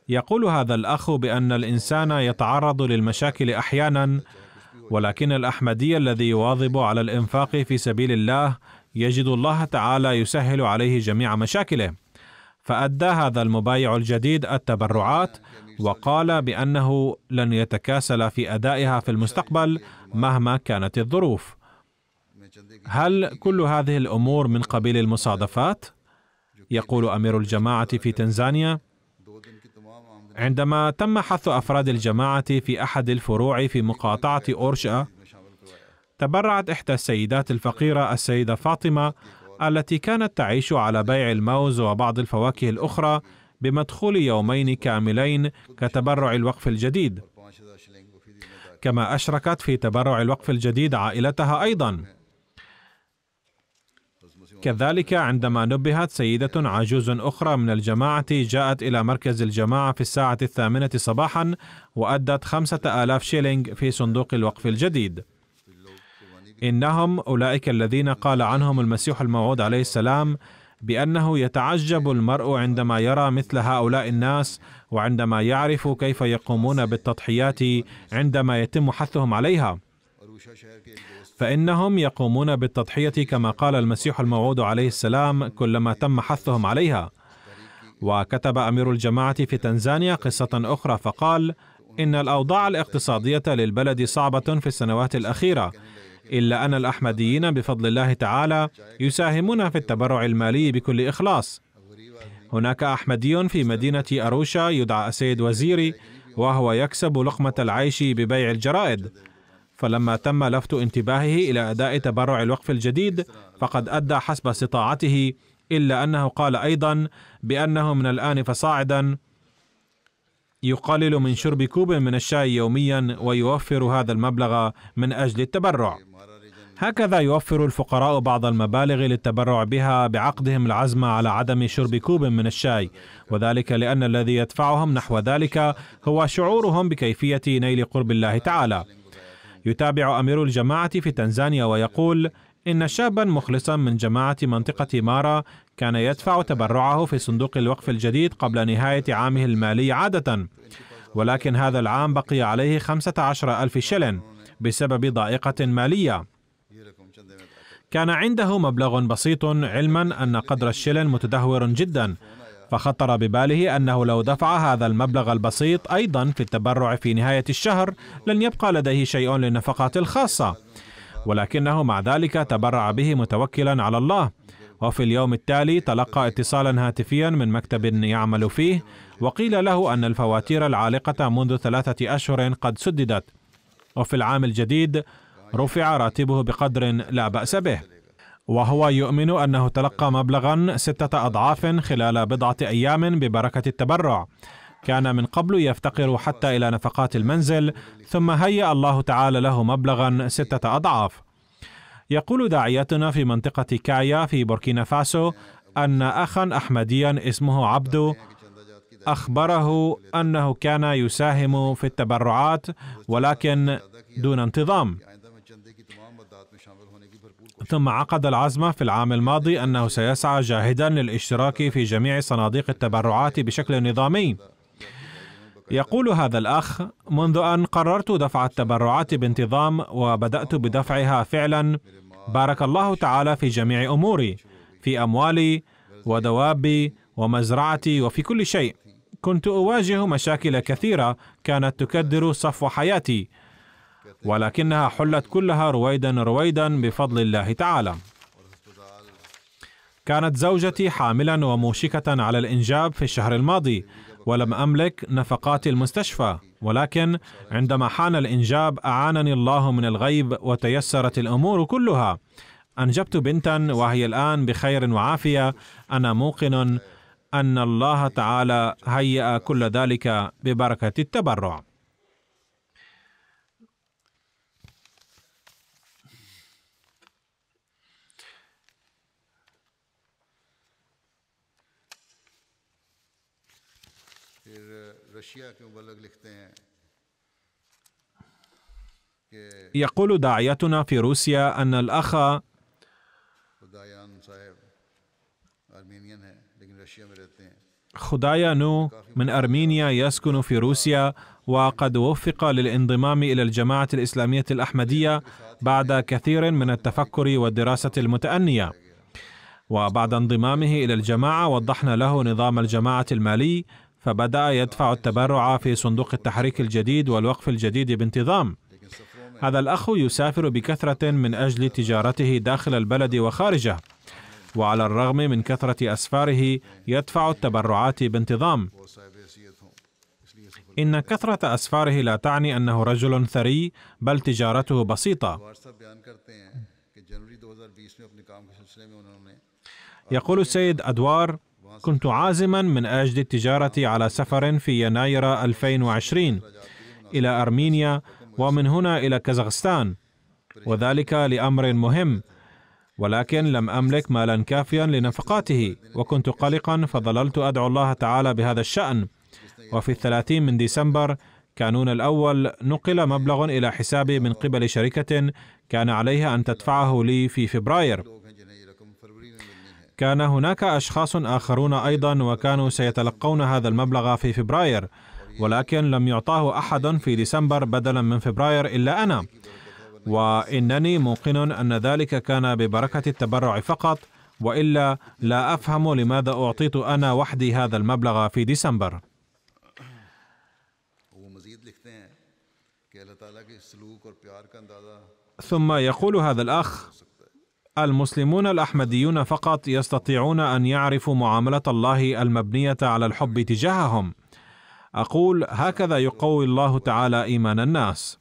Speaker 3: يقول هذا الأخ بأن الإنسان يتعرض للمشاكل أحيانا ولكن الأحمدي الذي يواظب على الإنفاق في سبيل الله يجد الله تعالى يسهل عليه جميع مشاكله. فأدى هذا المبايع الجديد التبرعات وقال بأنه لن يتكاسل في أدائها في المستقبل مهما كانت الظروف. هل كل هذه الأمور من قبيل المصادفات؟ يقول أمير الجماعة في تنزانيا. عندما تم حث أفراد الجماعة في أحد الفروع في مقاطعة أورشا تبرعت إحدى السيدات الفقيرة السيدة فاطمة التي كانت تعيش على بيع الموز وبعض الفواكه الأخرى بمدخول يومين كاملين كتبرع الوقف الجديد. كما أشركت في تبرع الوقف الجديد عائلتها أيضا. كذلك عندما نبهت سيدة عجوز أخرى من الجماعة جاءت إلى مركز الجماعة في الساعة الثامنة صباحا وأدت خمسة آلاف شيلينغ في صندوق الوقف الجديد. إنهم أولئك الذين قال عنهم المسيح الموعود عليه السلام بأنه يتعجب المرء عندما يرى مثل هؤلاء الناس وعندما يعرف كيف يقومون بالتضحيات عندما يتم حثهم عليها. فإنهم يقومون بالتضحية كما قال المسيح الموعود عليه السلام كلما تم حثهم عليها. وكتب أمير الجماعة في تنزانيا قصة أخرى فقال إن الأوضاع الاقتصادية للبلد صعبة في السنوات الأخيرة إلا أن الأحمديين بفضل الله تعالى يساهمون في التبرع المالي بكل إخلاص. هناك أحمدي في مدينة أروشا يدعى السيد وزيري وهو يكسب لقمة العيش ببيع الجرائد. فلما تم لفت انتباهه إلى أداء تبرع الوقف الجديد فقد أدى حسب استطاعته إلا أنه قال أيضا بأنه من الآن فصاعدا يقلل من شرب كوب من الشاي يوميا ويوفر هذا المبلغ من أجل التبرع. هكذا يوفر الفقراء بعض المبالغ للتبرع بها بعقدهم العزم على عدم شرب كوب من الشاي وذلك لأن الذي يدفعهم نحو ذلك هو شعورهم بكيفية نيل قرب الله تعالى. يتابع أمير الجماعة في تنزانيا ويقول إن شابا مخلصا من جماعة منطقة مارا كان يدفع تبرعه في صندوق الوقف الجديد قبل نهاية عامه المالي عادة ولكن هذا العام بقي عليه خمسة عشر ألف شلن بسبب ضائقة مالية. كان عنده مبلغ بسيط علما أن قدر الشلن متدهور جدا فخطر بباله أنه لو دفع هذا المبلغ البسيط أيضا في التبرع في نهاية الشهر لن يبقى لديه شيء للنفقات الخاصة. ولكنه مع ذلك تبرع به متوكلا على الله. وفي اليوم التالي تلقى اتصالا هاتفيا من مكتب يعمل فيه وقيل له أن الفواتير العالقة منذ ثلاثة أشهر قد سددت. وفي العام الجديد رفع راتبه بقدر لا بأس به. وهو يؤمن أنه تلقى مبلغا ستة أضعاف خلال بضعة أيام ببركة التبرع. كان من قبل يفتقر حتى إلى نفقات المنزل ثم هيأ الله تعالى له مبلغا ستة أضعاف. يقول داعيتنا في منطقة كايا في بوركينا فاسو أن اخا احمديا اسمه عبدو أخبره أنه كان يساهم في التبرعات ولكن دون انتظام. ثم عقد العزم في العام الماضي أنه سيسعى جاهدا للاشتراك في جميع صناديق التبرعات بشكل نظامي. يقول هذا الأخ منذ أن قررت دفع التبرعات بانتظام وبدأت بدفعها فعلا بارك الله تعالى في جميع أموري في أموالي ودوابي ومزرعتي وفي كل شيء. كنت أواجه مشاكل كثيرة كانت تكدر صفو حياتي. ولكنها حلت كلها رويدا رويدا بفضل الله تعالى. كانت زوجتي حاملا وموشكة على الإنجاب في الشهر الماضي ولم أملك نفقات المستشفى ولكن عندما حان الإنجاب أعانني الله من الغيب وتيسرت الأمور كلها. أنجبت بنتا وهي الآن بخير وعافية. أنا موقن أن الله تعالى هيأ كل ذلك ببركة التبرع. يقول داعيتنا في روسيا أن الأخ خدايا نو من أرمينيا يسكن في روسيا وقد وفق للانضمام إلى الجماعة الإسلامية الأحمدية بعد كثير من التفكر والدراسة المتأنية. وبعد انضمامه إلى الجماعة وضحنا له نظام الجماعة المالي فبدأ يدفع التبرع في صندوق التحريك الجديد والوقف الجديد بانتظام. هذا الأخ يسافر بكثرة من أجل تجارته داخل البلد وخارجه وعلى الرغم من كثرة أسفاره يدفع التبرعات بانتظام. إن كثرة أسفاره لا تعني أنه رجل ثري بل تجارته بسيطة. يقول السيد أدوار كنت عازما من أجل التجارة على سفر في يناير 2020 إلى أرمينيا ومن هنا إلى كازاخستان وذلك لأمر مهم ولكن لم أملك مالا كافيا لنفقاته. وكنت قلقا فظللت أدعو الله تعالى بهذا الشأن. وفي الثلاثين من ديسمبر كانون الأول نقل مبلغ إلى حسابي من قبل شركة كان عليها أن تدفعه لي في فبراير. كان هناك أشخاص آخرون أيضا وكانوا سيتلقون هذا المبلغ في فبراير. ولكن لم يعطاه احد في ديسمبر بدلا من فبراير إلا أنا. وإنني موقن أن ذلك كان ببركة التبرع فقط وإلا لا أفهم لماذا أعطيت أنا وحدي هذا المبلغ في ديسمبر. ثم يقول هذا الأخ المسلمون الأحمديون فقط يستطيعون أن يعرفوا معاملة الله المبنية على الحب تجاههم. أقول هكذا يقوي الله تعالى إيمان الناس.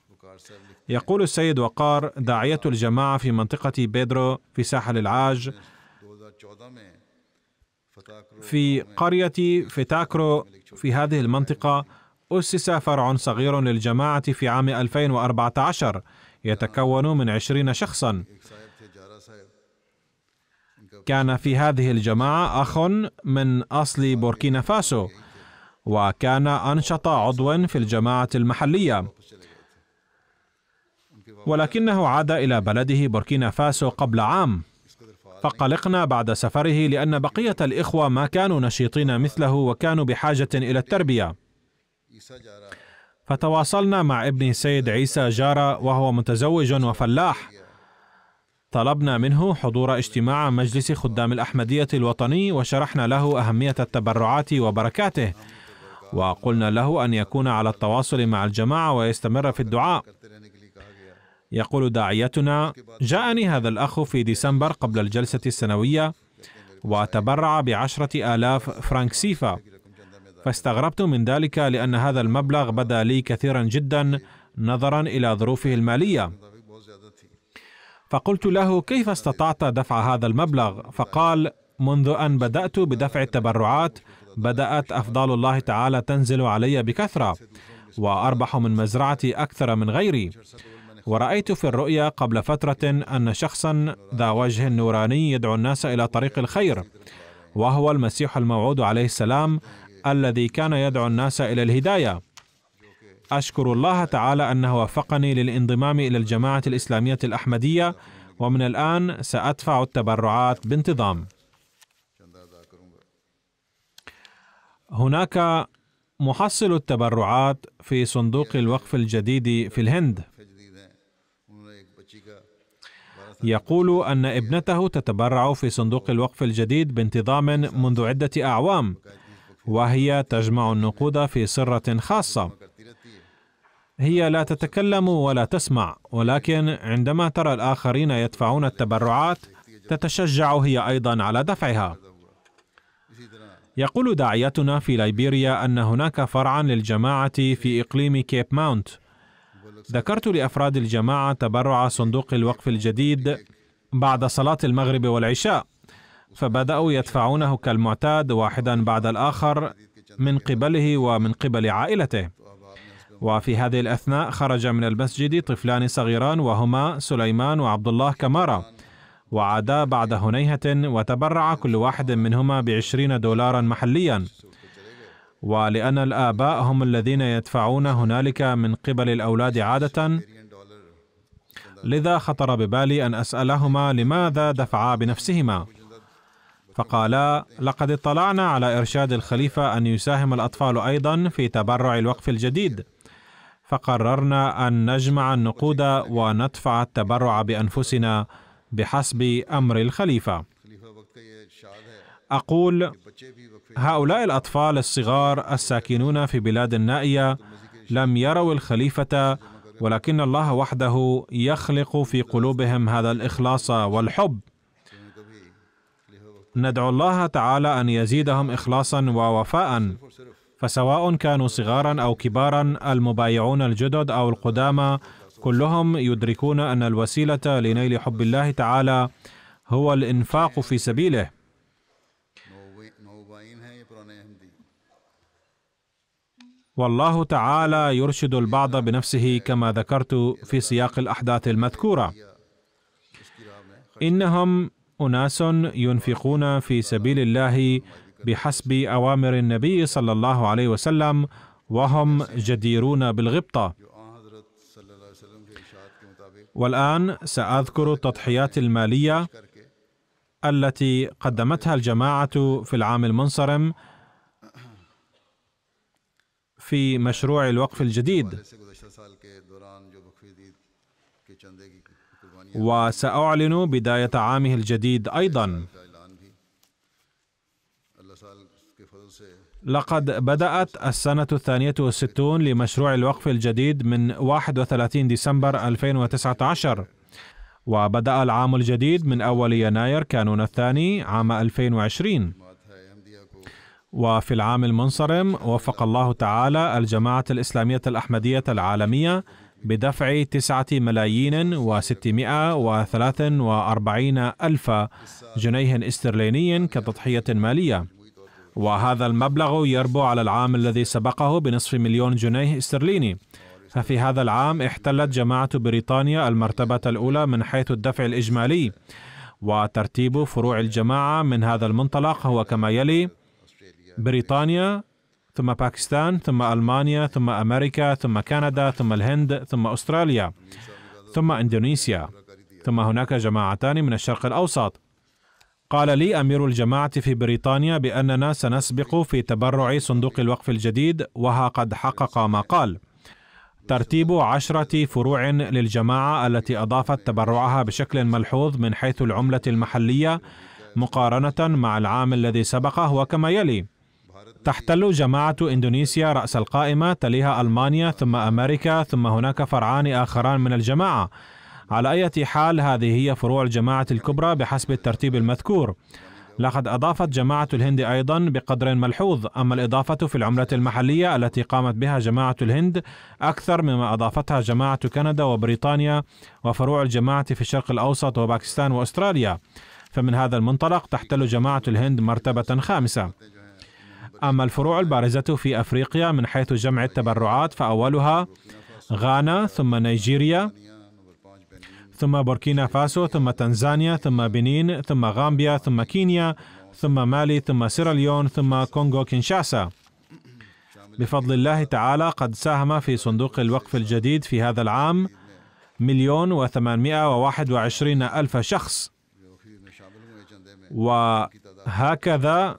Speaker 3: يقول السيد وقار داعية الجماعة في منطقة بيدرو في ساحل العاج في قرية فتاكرو في هذه المنطقة أسس فرع صغير للجماعة في عام 2014 يتكون من 20 شخصا. كان في هذه الجماعة أخ من أصل بوركينا فاسو. وكان أنشط عضو في الجماعة المحلية. ولكنه عاد إلى بلده بوركينا فاسو قبل عام. فقلقنا بعد سفره لأن بقية الإخوة ما كانوا نشيطين مثله وكانوا بحاجة إلى التربية. فتواصلنا مع ابن سيد عيسى جارة وهو متزوج وفلاح. طلبنا منه حضور اجتماع مجلس خدام الأحمدية الوطني وشرحنا له أهمية التبرعات وبركاته. وقلنا له أن يكون على التواصل مع الجماعة ويستمر في الدعاء. يقول داعيتنا جاءني هذا الأخ في ديسمبر قبل الجلسة السنوية وتبرع بعشرة آلاف فرنك سيفا. فاستغربت من ذلك لأن هذا المبلغ بدا لي كثيرا جدا نظرا إلى ظروفه المالية. فقلت له كيف استطعت دفع هذا المبلغ؟ فقال منذ أن بدأت بدفع التبرعات بدأت أفضال الله تعالى تنزل علي بكثرة وأربح من مزرعتي أكثر من غيري. ورأيت في الرؤيا قبل فترة أن شخصا ذا وجه نوراني يدعو الناس إلى طريق الخير وهو المسيح الموعود عليه السلام الذي كان يدعو الناس إلى الهداية. أشكر الله تعالى أنه وفقني للانضمام إلى الجماعة الإسلامية الأحمدية ومن الآن سأدفع التبرعات بانتظام. هناك محصل التبرعات في صندوق الوقف الجديد في الهند. يقول أن ابنته تتبرع في صندوق الوقف الجديد بانتظام منذ عدة أعوام وهي تجمع النقود في
Speaker 2: سرة خاصة.
Speaker 3: هي لا تتكلم ولا تسمع ولكن عندما ترى الآخرين يدفعون التبرعات تتشجع هي أيضا على دفعها. يقول داعيتنا في ليبيريا أن هناك فرعا للجماعة في إقليم كيب ماونت. ذكرت لأفراد الجماعة تبرع صندوق الوقف الجديد بعد صلاة المغرب والعشاء فبدأوا يدفعونه كالمعتاد واحدا بعد الآخر من قبله ومن قبل عائلته. وفي هذه الأثناء خرج من المسجد طفلان صغيران وهما سليمان وعبد الله كمارا. وعادا بعد هنيهة وتبرع كل واحد منهما بعشرين دولارا محليا. ولأن الآباء هم الذين يدفعون هنالك من قبل الأولاد عادة. لذا خطر ببالي أن أسألهما لماذا دفعا بنفسهما. فقالا لقد اطلعنا على إرشاد الخليفة أن يساهم الأطفال أيضا في تبرع الوقف الجديد. فقررنا أن نجمع النقود وندفع التبرع بأنفسنا بحسب أمر الخليفة. أقول هؤلاء الأطفال الصغار الساكنون في بلاد نائيه لم يروا الخليفة ولكن الله وحده يخلق في قلوبهم هذا الإخلاص والحب. ندعو الله تعالى أن يزيدهم اخلاصا ووفاء فسواء كانوا صغارا أو كبارا المبايعون الجدد أو القدامى كلهم يدركون أن الوسيلة لنيل حب الله تعالى هو الإنفاق في سبيله. والله تعالى يرشد البعض بنفسه كما ذكرت في سياق الأحداث المذكورة. إنهم أناس ينفقون في سبيل الله بحسب أوامر النبي صلى الله عليه وسلم وهم جديرون
Speaker 2: بالغبطة.
Speaker 3: والآن سأذكر التضحيات
Speaker 2: المالية
Speaker 3: التي قدمتها الجماعة في العام المنصرم في مشروع الوقف الجديد. وسأعلن بداية عامه الجديد أيضا. لقد بدأت السنة الثانية والستون لمشروع الوقف الجديد من 31 ديسمبر 2019 وبدأ العام الجديد من أول يناير كانون الثاني عام 2020 وفي العام المنصرم وفق الله تعالى الجماعة الإسلامية الأحمدية العالمية بدفع تسعة ملايين وستمائة وثلاث وأربعين ألف جنيه استرليني كتضحية مالية. وهذا المبلغ يربو على العام الذي سبقه بنصف مليون جنيه استرليني. ففي هذا العام احتلت جماعة بريطانيا المرتبة الأولى من حيث الدفع الإجمالي وترتيب فروع الجماعة من هذا المنطلق هو كما يلي بريطانيا ثم باكستان ثم ألمانيا ثم أمريكا ثم كندا ثم الهند ثم أستراليا ثم إندونيسيا ثم هناك جماعتان من الشرق الأوسط. قال لي أمير الجماعة في بريطانيا بأننا سنسبق في تبرع صندوق الوقف الجديد وها قد حقق ما قال. ترتيب عشرة فروع للجماعة التي أضافت تبرعها بشكل ملحوظ من حيث العملة المحلية مقارنة مع العام الذي سبقه وكما يلي. تحتل جماعة إندونيسيا رأس القائمة تليها ألمانيا ثم أمريكا ثم هناك فرعان آخران من الجماعة. على أي حال هذه هي فروع الجماعة الكبرى بحسب الترتيب المذكور. لقد أضافت جماعة الهند أيضا بقدر ملحوظ أما الإضافة في العملة المحلية التي قامت بها جماعة الهند أكثر مما أضافتها جماعة كندا وبريطانيا وفروع الجماعة في الشرق الأوسط وباكستان وأستراليا. فمن هذا المنطلق تحتل جماعة الهند مرتبة خامسة. أما الفروع البارزة في أفريقيا من حيث جمع التبرعات فأولها غانا ثم نيجيريا ثم بوركينا فاسو ثم تنزانيا ثم بنين ثم غامبيا ثم كينيا ثم مالي ثم سيراليون ثم كونغو كينشاسا. بفضل الله تعالى قد ساهم في صندوق الوقف الجديد في هذا العام مليون وثمانمائة وواحد وعشرين ألف شخص. وهكذا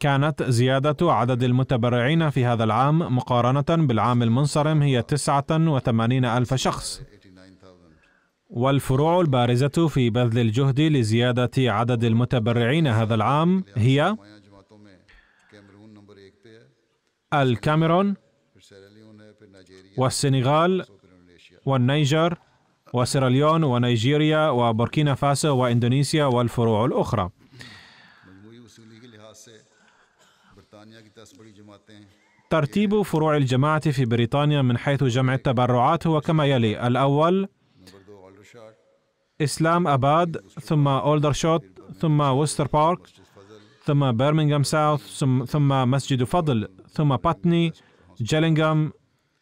Speaker 3: كانت زيادة عدد المتبرعين في هذا العام مقارنة بالعام المنصرم هي تسعة وثمانين ألف شخص. والفروع البارزة في بذل الجهد لزيادة عدد المتبرعين هذا العام هي الكاميرون والسنغال والنيجر وسيراليون ونيجيريا وبوركينا فاسو وإندونيسيا والفروع الأخرى. ترتيب فروع الجماعة في بريطانيا من حيث جمع التبرعات هو كما يلي الأول إسلام أباد ثم أولدرشوت ثم وستر بارك ثم برمنغهام ساوث ثم مسجد فضل ثم باتني جيلينغهام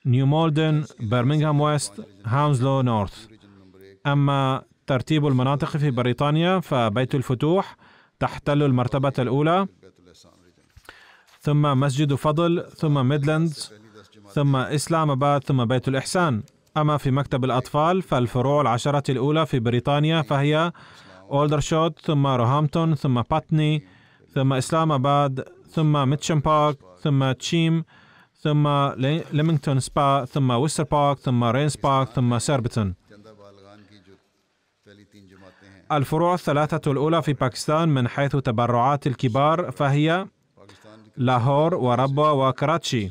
Speaker 3: نيو مولدن برمنغهام ويست هاونزلو نورث. أما ترتيب المناطق في بريطانيا فبيت الفتوح تحتل المرتبة الأولى ثم مسجد فضل ثم ميدلاندز ثم إسلام آباد ثم بيت الإحسان. أما في مكتب الأطفال فالفروع العشرة الأولى في بريطانيا فهي أولدرشوت ثم روهامبتون ثم باتني ثم إسلام آباد ثم ميتشم بارك ثم تشيم ثم ليمينغتون سبا ثم ويستر بارك ثم رينز بارك ثم سيربيتون الفروع الثلاثة الأولى في باكستان من حيث تبرعات الكبار فهي لاهور وربوة وكراتشي.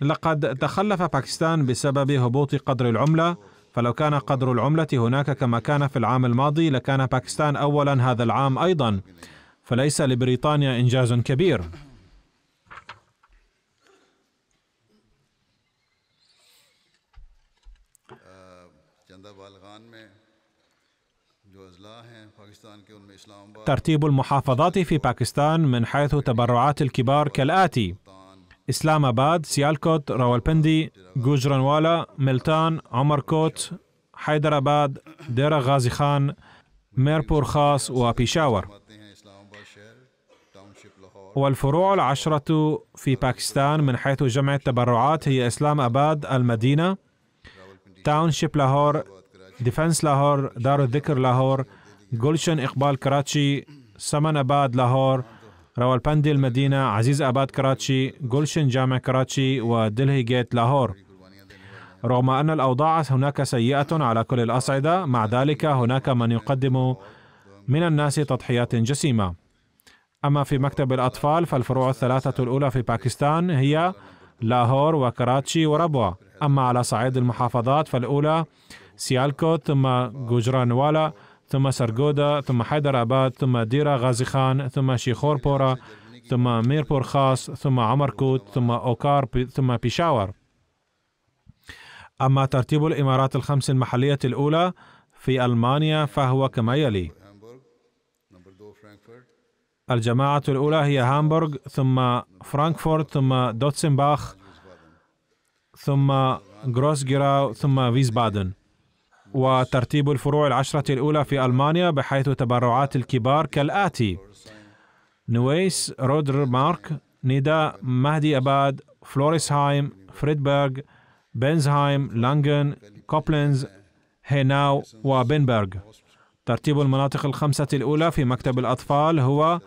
Speaker 3: لقد تخلف باكستان بسبب هبوط قدر العملة. فلو كان قدر العملة هناك كما كان في العام الماضي لكان باكستان أولا هذا العام أيضا. فليس لبريطانيا إنجاز كبير. ترتيب المحافظات في باكستان من حيث تبرعات الكبار كالآتي. إسلام آباد، سيالكوت، راولبندي، جوجرانوالا، ملتان، عمركوت، حيدر آباد، ديرا غازي خان، ميربور خاص وبيشاور والفروع العشرة في باكستان من حيث جمع التبرعات هي إسلام آباد المدينة تاونشيب لاهور ديفنس لاهور دار الذكر لاهور جلشن إقبال كراتشي سمن آباد لاهور راولبندي المدينة عزيز آباد كراتشي جلشن جامع كراتشي ودلهي جيت لاهور. رغم أن الأوضاع هناك سيئة على كل الأصعدة مع ذلك هناك من يقدم من الناس تضحيات جسيمة أما في مكتب الأطفال فالفروع الثلاثة الأولى في باكستان هي لاهور وكراتشي وربوة أما على صعيد المحافظات فالأولى سيالكوت ثم جوجرانوالا ثم سرغودا ثم حيدر آباد ثم ديرا غازي خان ثم شيخور بورا ثم ميربور خاص ثم عمركوت ثم أوكارا ثم بيشاور أما ترتيب الإمارات الخمس المحلية الأولى في ألمانيا فهو كما يلي الجماعة الأولى هي هامبورغ ثم فرانكفورت ثم ديتسنباخ ثم غروس جيراو ثم فيزبادن وترتيب الفروع العشرة الأولى في ألمانيا من حيث تبرعات الكبار كالآتي. نويس رودر مارك نيدا مهدي أباد فلورسهايم فريدبرغ بنزهايم لانجن كوبلينز هاناو وبنبرغ ترتيب المناطق الخمسة الأولى في مكتب الأطفال هو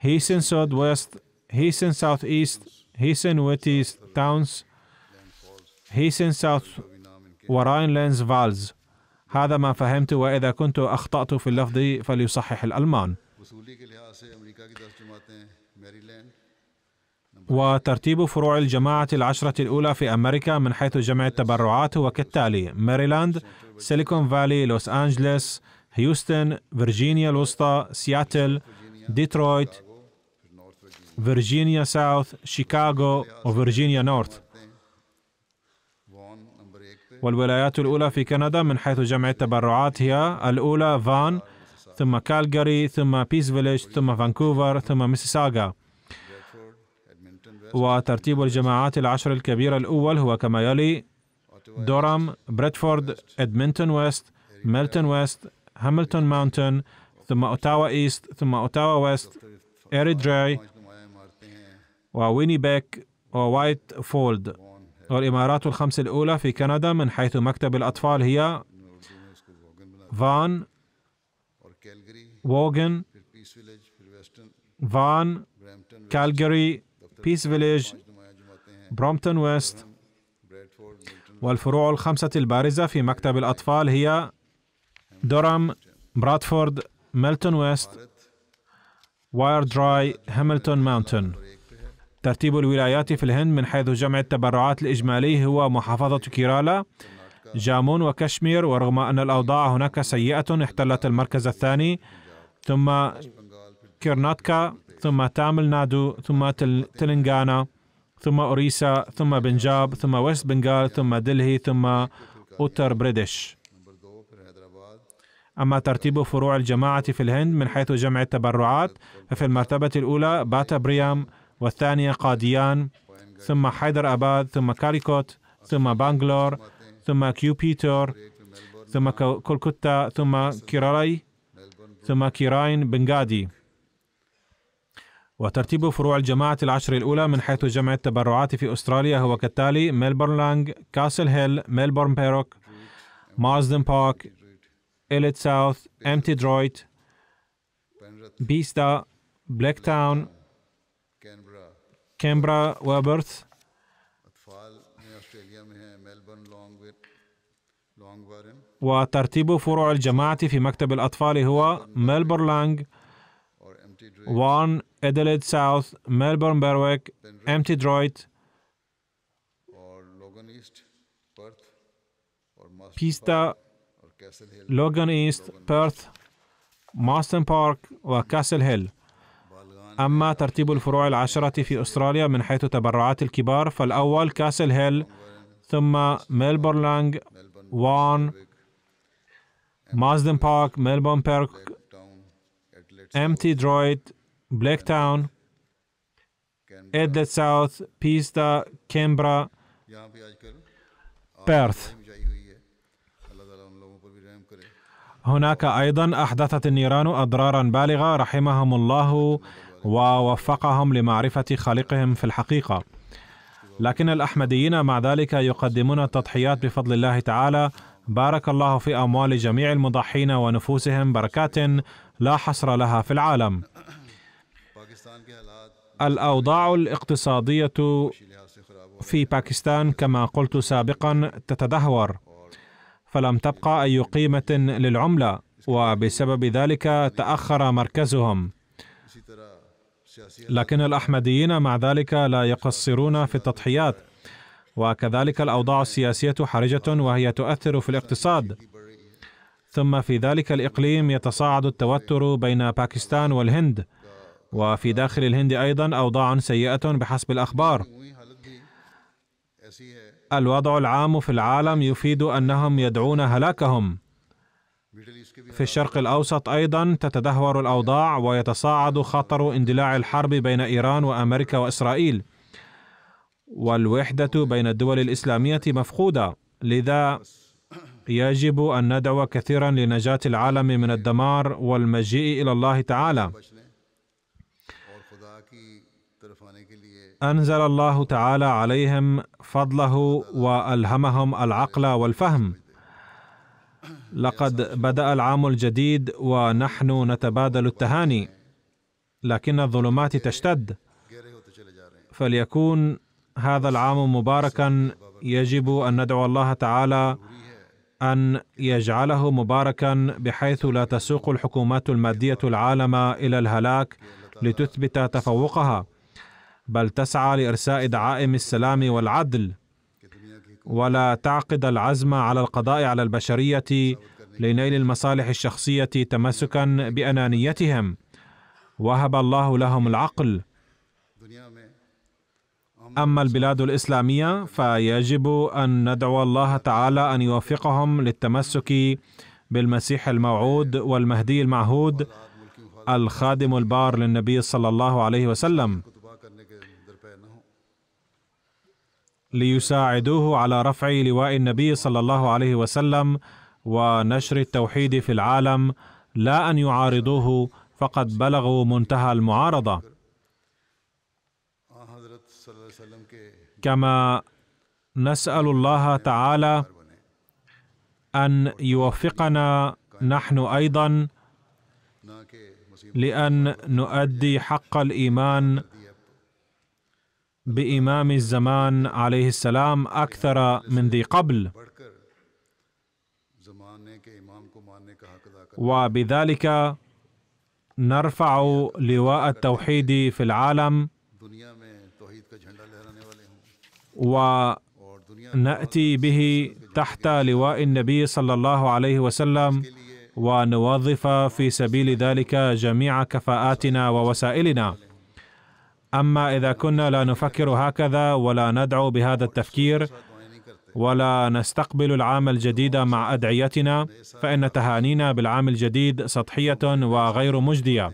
Speaker 3: هيسن سود ويست هيسن ساوث إيست هيسن ويتيست تاونز هيسن ساوث وراينلاند فالز. هذا ما فهمت وإذا كنت أخطأت في اللفظ فليصحح الألمان. وترتيب فروع الجماعة العشرة الأولى في أمريكا من حيث جمع التبرعات هو كالتالي ماريلاند سيليكون فالي لوس أنجلس هيوستن فيرجينيا الوسطى سياتل ديترويت فيرجينيا ساوث شيكاغو وفيرجينيا نورث. والولايات الأولى في كندا من حيث جمع التبرعات هي الأولى فان ثم كالجاري ثم بيس فيليج ثم فانكوفر ثم ميسيساغا. وترتيب الجماعات العشر الكبيرة الأول هو كما يلي دورام بريدفورد إدمنتون ويست ميلتون ويست هاملتون ماونتن ثم أوتاوا إيست ثم أوتاوا ويست إيريدراي ووينيبيك ووايت فولد. والإمارات الخمس الأولى في كندا من حيث مكتب الأطفال هي فان ووغن فان كالجاري بيس فيليج برومبتون ويست والفروع الخمسة البارزة في مكتب الأطفال هي دورام برادفورد ميلتون ويست واير دراي هاملتون ماونتن. ترتيب الولايات في الهند من حيث جمع التبرعات الإجمالي هو محافظة كيرالا جامو وكشمير ورغم أن الأوضاع هناك سيئة احتلت المركز الثاني ثم كيرناتكا ثم تامل نادو ثم تلنغانا ثم أوريسا ثم بنجاب ثم ويست بنغال ثم دلهي ثم أوتر بريدش أما ترتيب فروع الجماعة في الهند من حيث جمع التبرعات ففي المرتبة الأولى باتا بريام والثانية قاديان ثم حيدر أباد ثم كاليكوت ثم بانغلور ثم كيوبيتور ثم كولكتا ثم كيرالي ثم كيراين بنغادي. وترتيب فروع الجماعة العشر الأولى من حيث جمع التبرعات في أستراليا هو كالتالي ميلبورن لانج كاسل هيل ميلبورن بيروك مارزدن بارك إليت ساوث أمتي درويت بيستا بلاك تاون كامبرا
Speaker 2: وبيرث
Speaker 3: وترتيب فروع الجماعة في مكتب الأطفال هو
Speaker 2: ملبورن لانغ
Speaker 3: وان إدليد ساوث ملبورن بيرويك أمتي درويت بيستا لوغان إيست بيرث ماستن بارك وكاسل هيل أما ترتيب الفروع العشرة في أستراليا من حيث تبرعات الكبار فالأول كاسل هيل ثم ميلبورلانغ وان مازدن بارك ميلبورن
Speaker 2: ام
Speaker 3: تي درويد بليك تاون ادلت ساوث بيستا
Speaker 2: كيمبرا
Speaker 3: بيرث. هناك أيضا أحدثت النيران أضرارا بالغة رحمهم الله. ووفقهم لمعرفة خالقهم في الحقيقة. لكن الأحمديين مع ذلك يقدمون التضحيات بفضل الله تعالى. بارك الله في أموال جميع المضحين ونفوسهم بركات لا حصر لها في العالم. الأوضاع الاقتصادية في باكستان كما قلت سابقا تتدهور فلم تبقى أي قيمة للعملة وبسبب ذلك تأخر مركزهم. لكن الأحمديين مع ذلك لا يقصرون في التضحيات وكذلك الأوضاع السياسية حرجة وهي تؤثر في الاقتصاد. ثم في ذلك الإقليم يتصاعد التوتر بين باكستان والهند وفي داخل الهند أيضا أوضاع سيئة بحسب
Speaker 2: الأخبار.
Speaker 3: الوضع العام في العالم يفيد أنهم يدعون هلاكهم. في الشرق الأوسط أيضا تتدهور الأوضاع ويتصاعد خطر اندلاع الحرب بين إيران وأمريكا وإسرائيل. والوحدة بين الدول الإسلامية مفقودة لذا يجب أن ندعو كثيرا لنجاة العالم من الدمار والمجيء إلى الله تعالى. أنزل الله تعالى عليهم فضله وألهمهم العقل والفهم. لقد بدأ العام الجديد ونحن نتبادل التهاني لكن الظلمات تشتد. فليكون هذا العام مباركا يجب أن ندعو الله تعالى أن يجعله مباركا بحيث لا تسوق الحكومات المادية العالم إلى الهلاك لتثبت تفوقها بل تسعى لإرساء دعائم السلام والعدل. ولا تعقد العزم على القضاء على البشرية لنيل المصالح الشخصية تمسكا بأنانيتهم. وهب الله لهم العقل. أما البلاد الإسلامية فيجب أن ندعو الله تعالى أن يوفقهم للتمسك بالمسيح الموعود والمهدي المعهود الخادم البار للنبي صلى الله عليه وسلم. ليساعدوه على رفع لواء النبي صلى الله عليه وسلم ونشر التوحيد في العالم لا أن يعارضوه فقد بلغوا منتهى
Speaker 2: المعارضة.
Speaker 3: كما نسأل الله تعالى أن يوفقنا نحن
Speaker 2: أيضا
Speaker 3: لأن نؤدي حق الإيمان بإمام الزمان عليه السلام أكثر من ذي قبل. وبذلك نرفع لواء التوحيد في العالم ونأتي به تحت لواء النبي صلى الله عليه وسلم ونوظف في سبيل ذلك جميع كفاءاتنا ووسائلنا. أما إذا كنا لا نفكر هكذا ولا ندعو بهذا التفكير ولا نستقبل العام الجديد مع أدعيتنا فإن تهانينا بالعام الجديد سطحية وغير
Speaker 2: مجدية.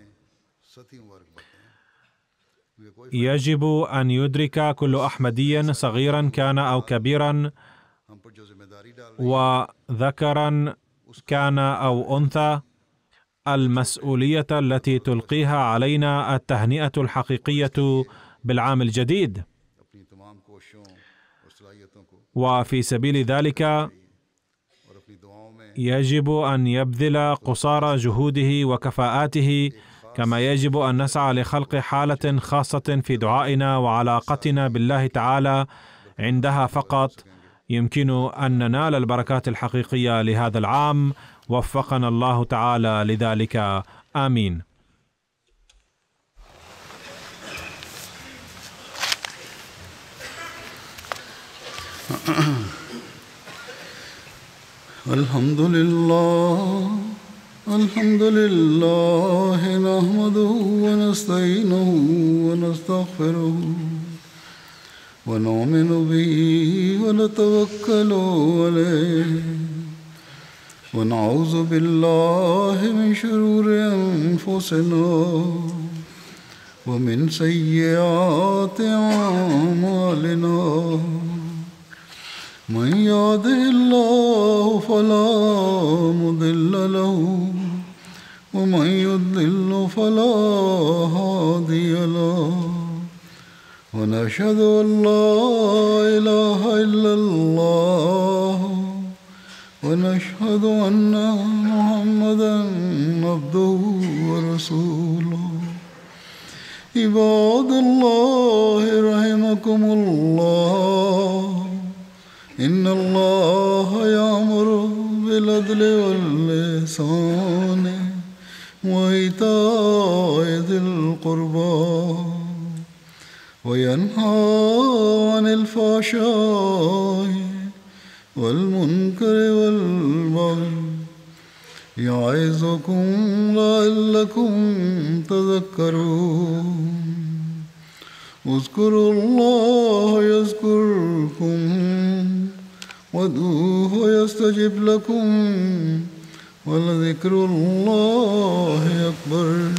Speaker 3: يجب أن يدرك كل أحمدي صغيرا كان أو كبيرا وذكرا كان أو أنثى المسؤولية التي تلقيها علينا التهنئة الحقيقية بالعام الجديد. وفي سبيل ذلك يجب أن يبذل قصارى جهوده وكفاءاته كما يجب أن نسعى لخلق حالة خاصة في دعائنا وعلاقتنا بالله تعالى. عندها فقط يمكن أن ننال البركات الحقيقية لهذا العام. وفقنا الله تعالى لذلك. آمين.
Speaker 2: الحمد لله الحمد لله نحمده ونستعينه ونستغفره ونؤمن به ونتوكل عليه ونعوذ بالله من شرور أنفسنا ومن سيئات أعمالنا. من يهده الله فلا مضل له ومن يضلل فلا هادي له. ونشهد أن لا إله إلا الله ونشهد أن محمدا عبده ورسوله. عباد الله رحمكم الله. إن الله يأمر بالعدل واللسان وإيتاء ذي القربى وينهى عن الفحشاء والمنكر والبغي يعظكم لعلكم تذكرون. اذكروا الله يذكركم وادعوه يستجب لكم ولذكر الله أكبر.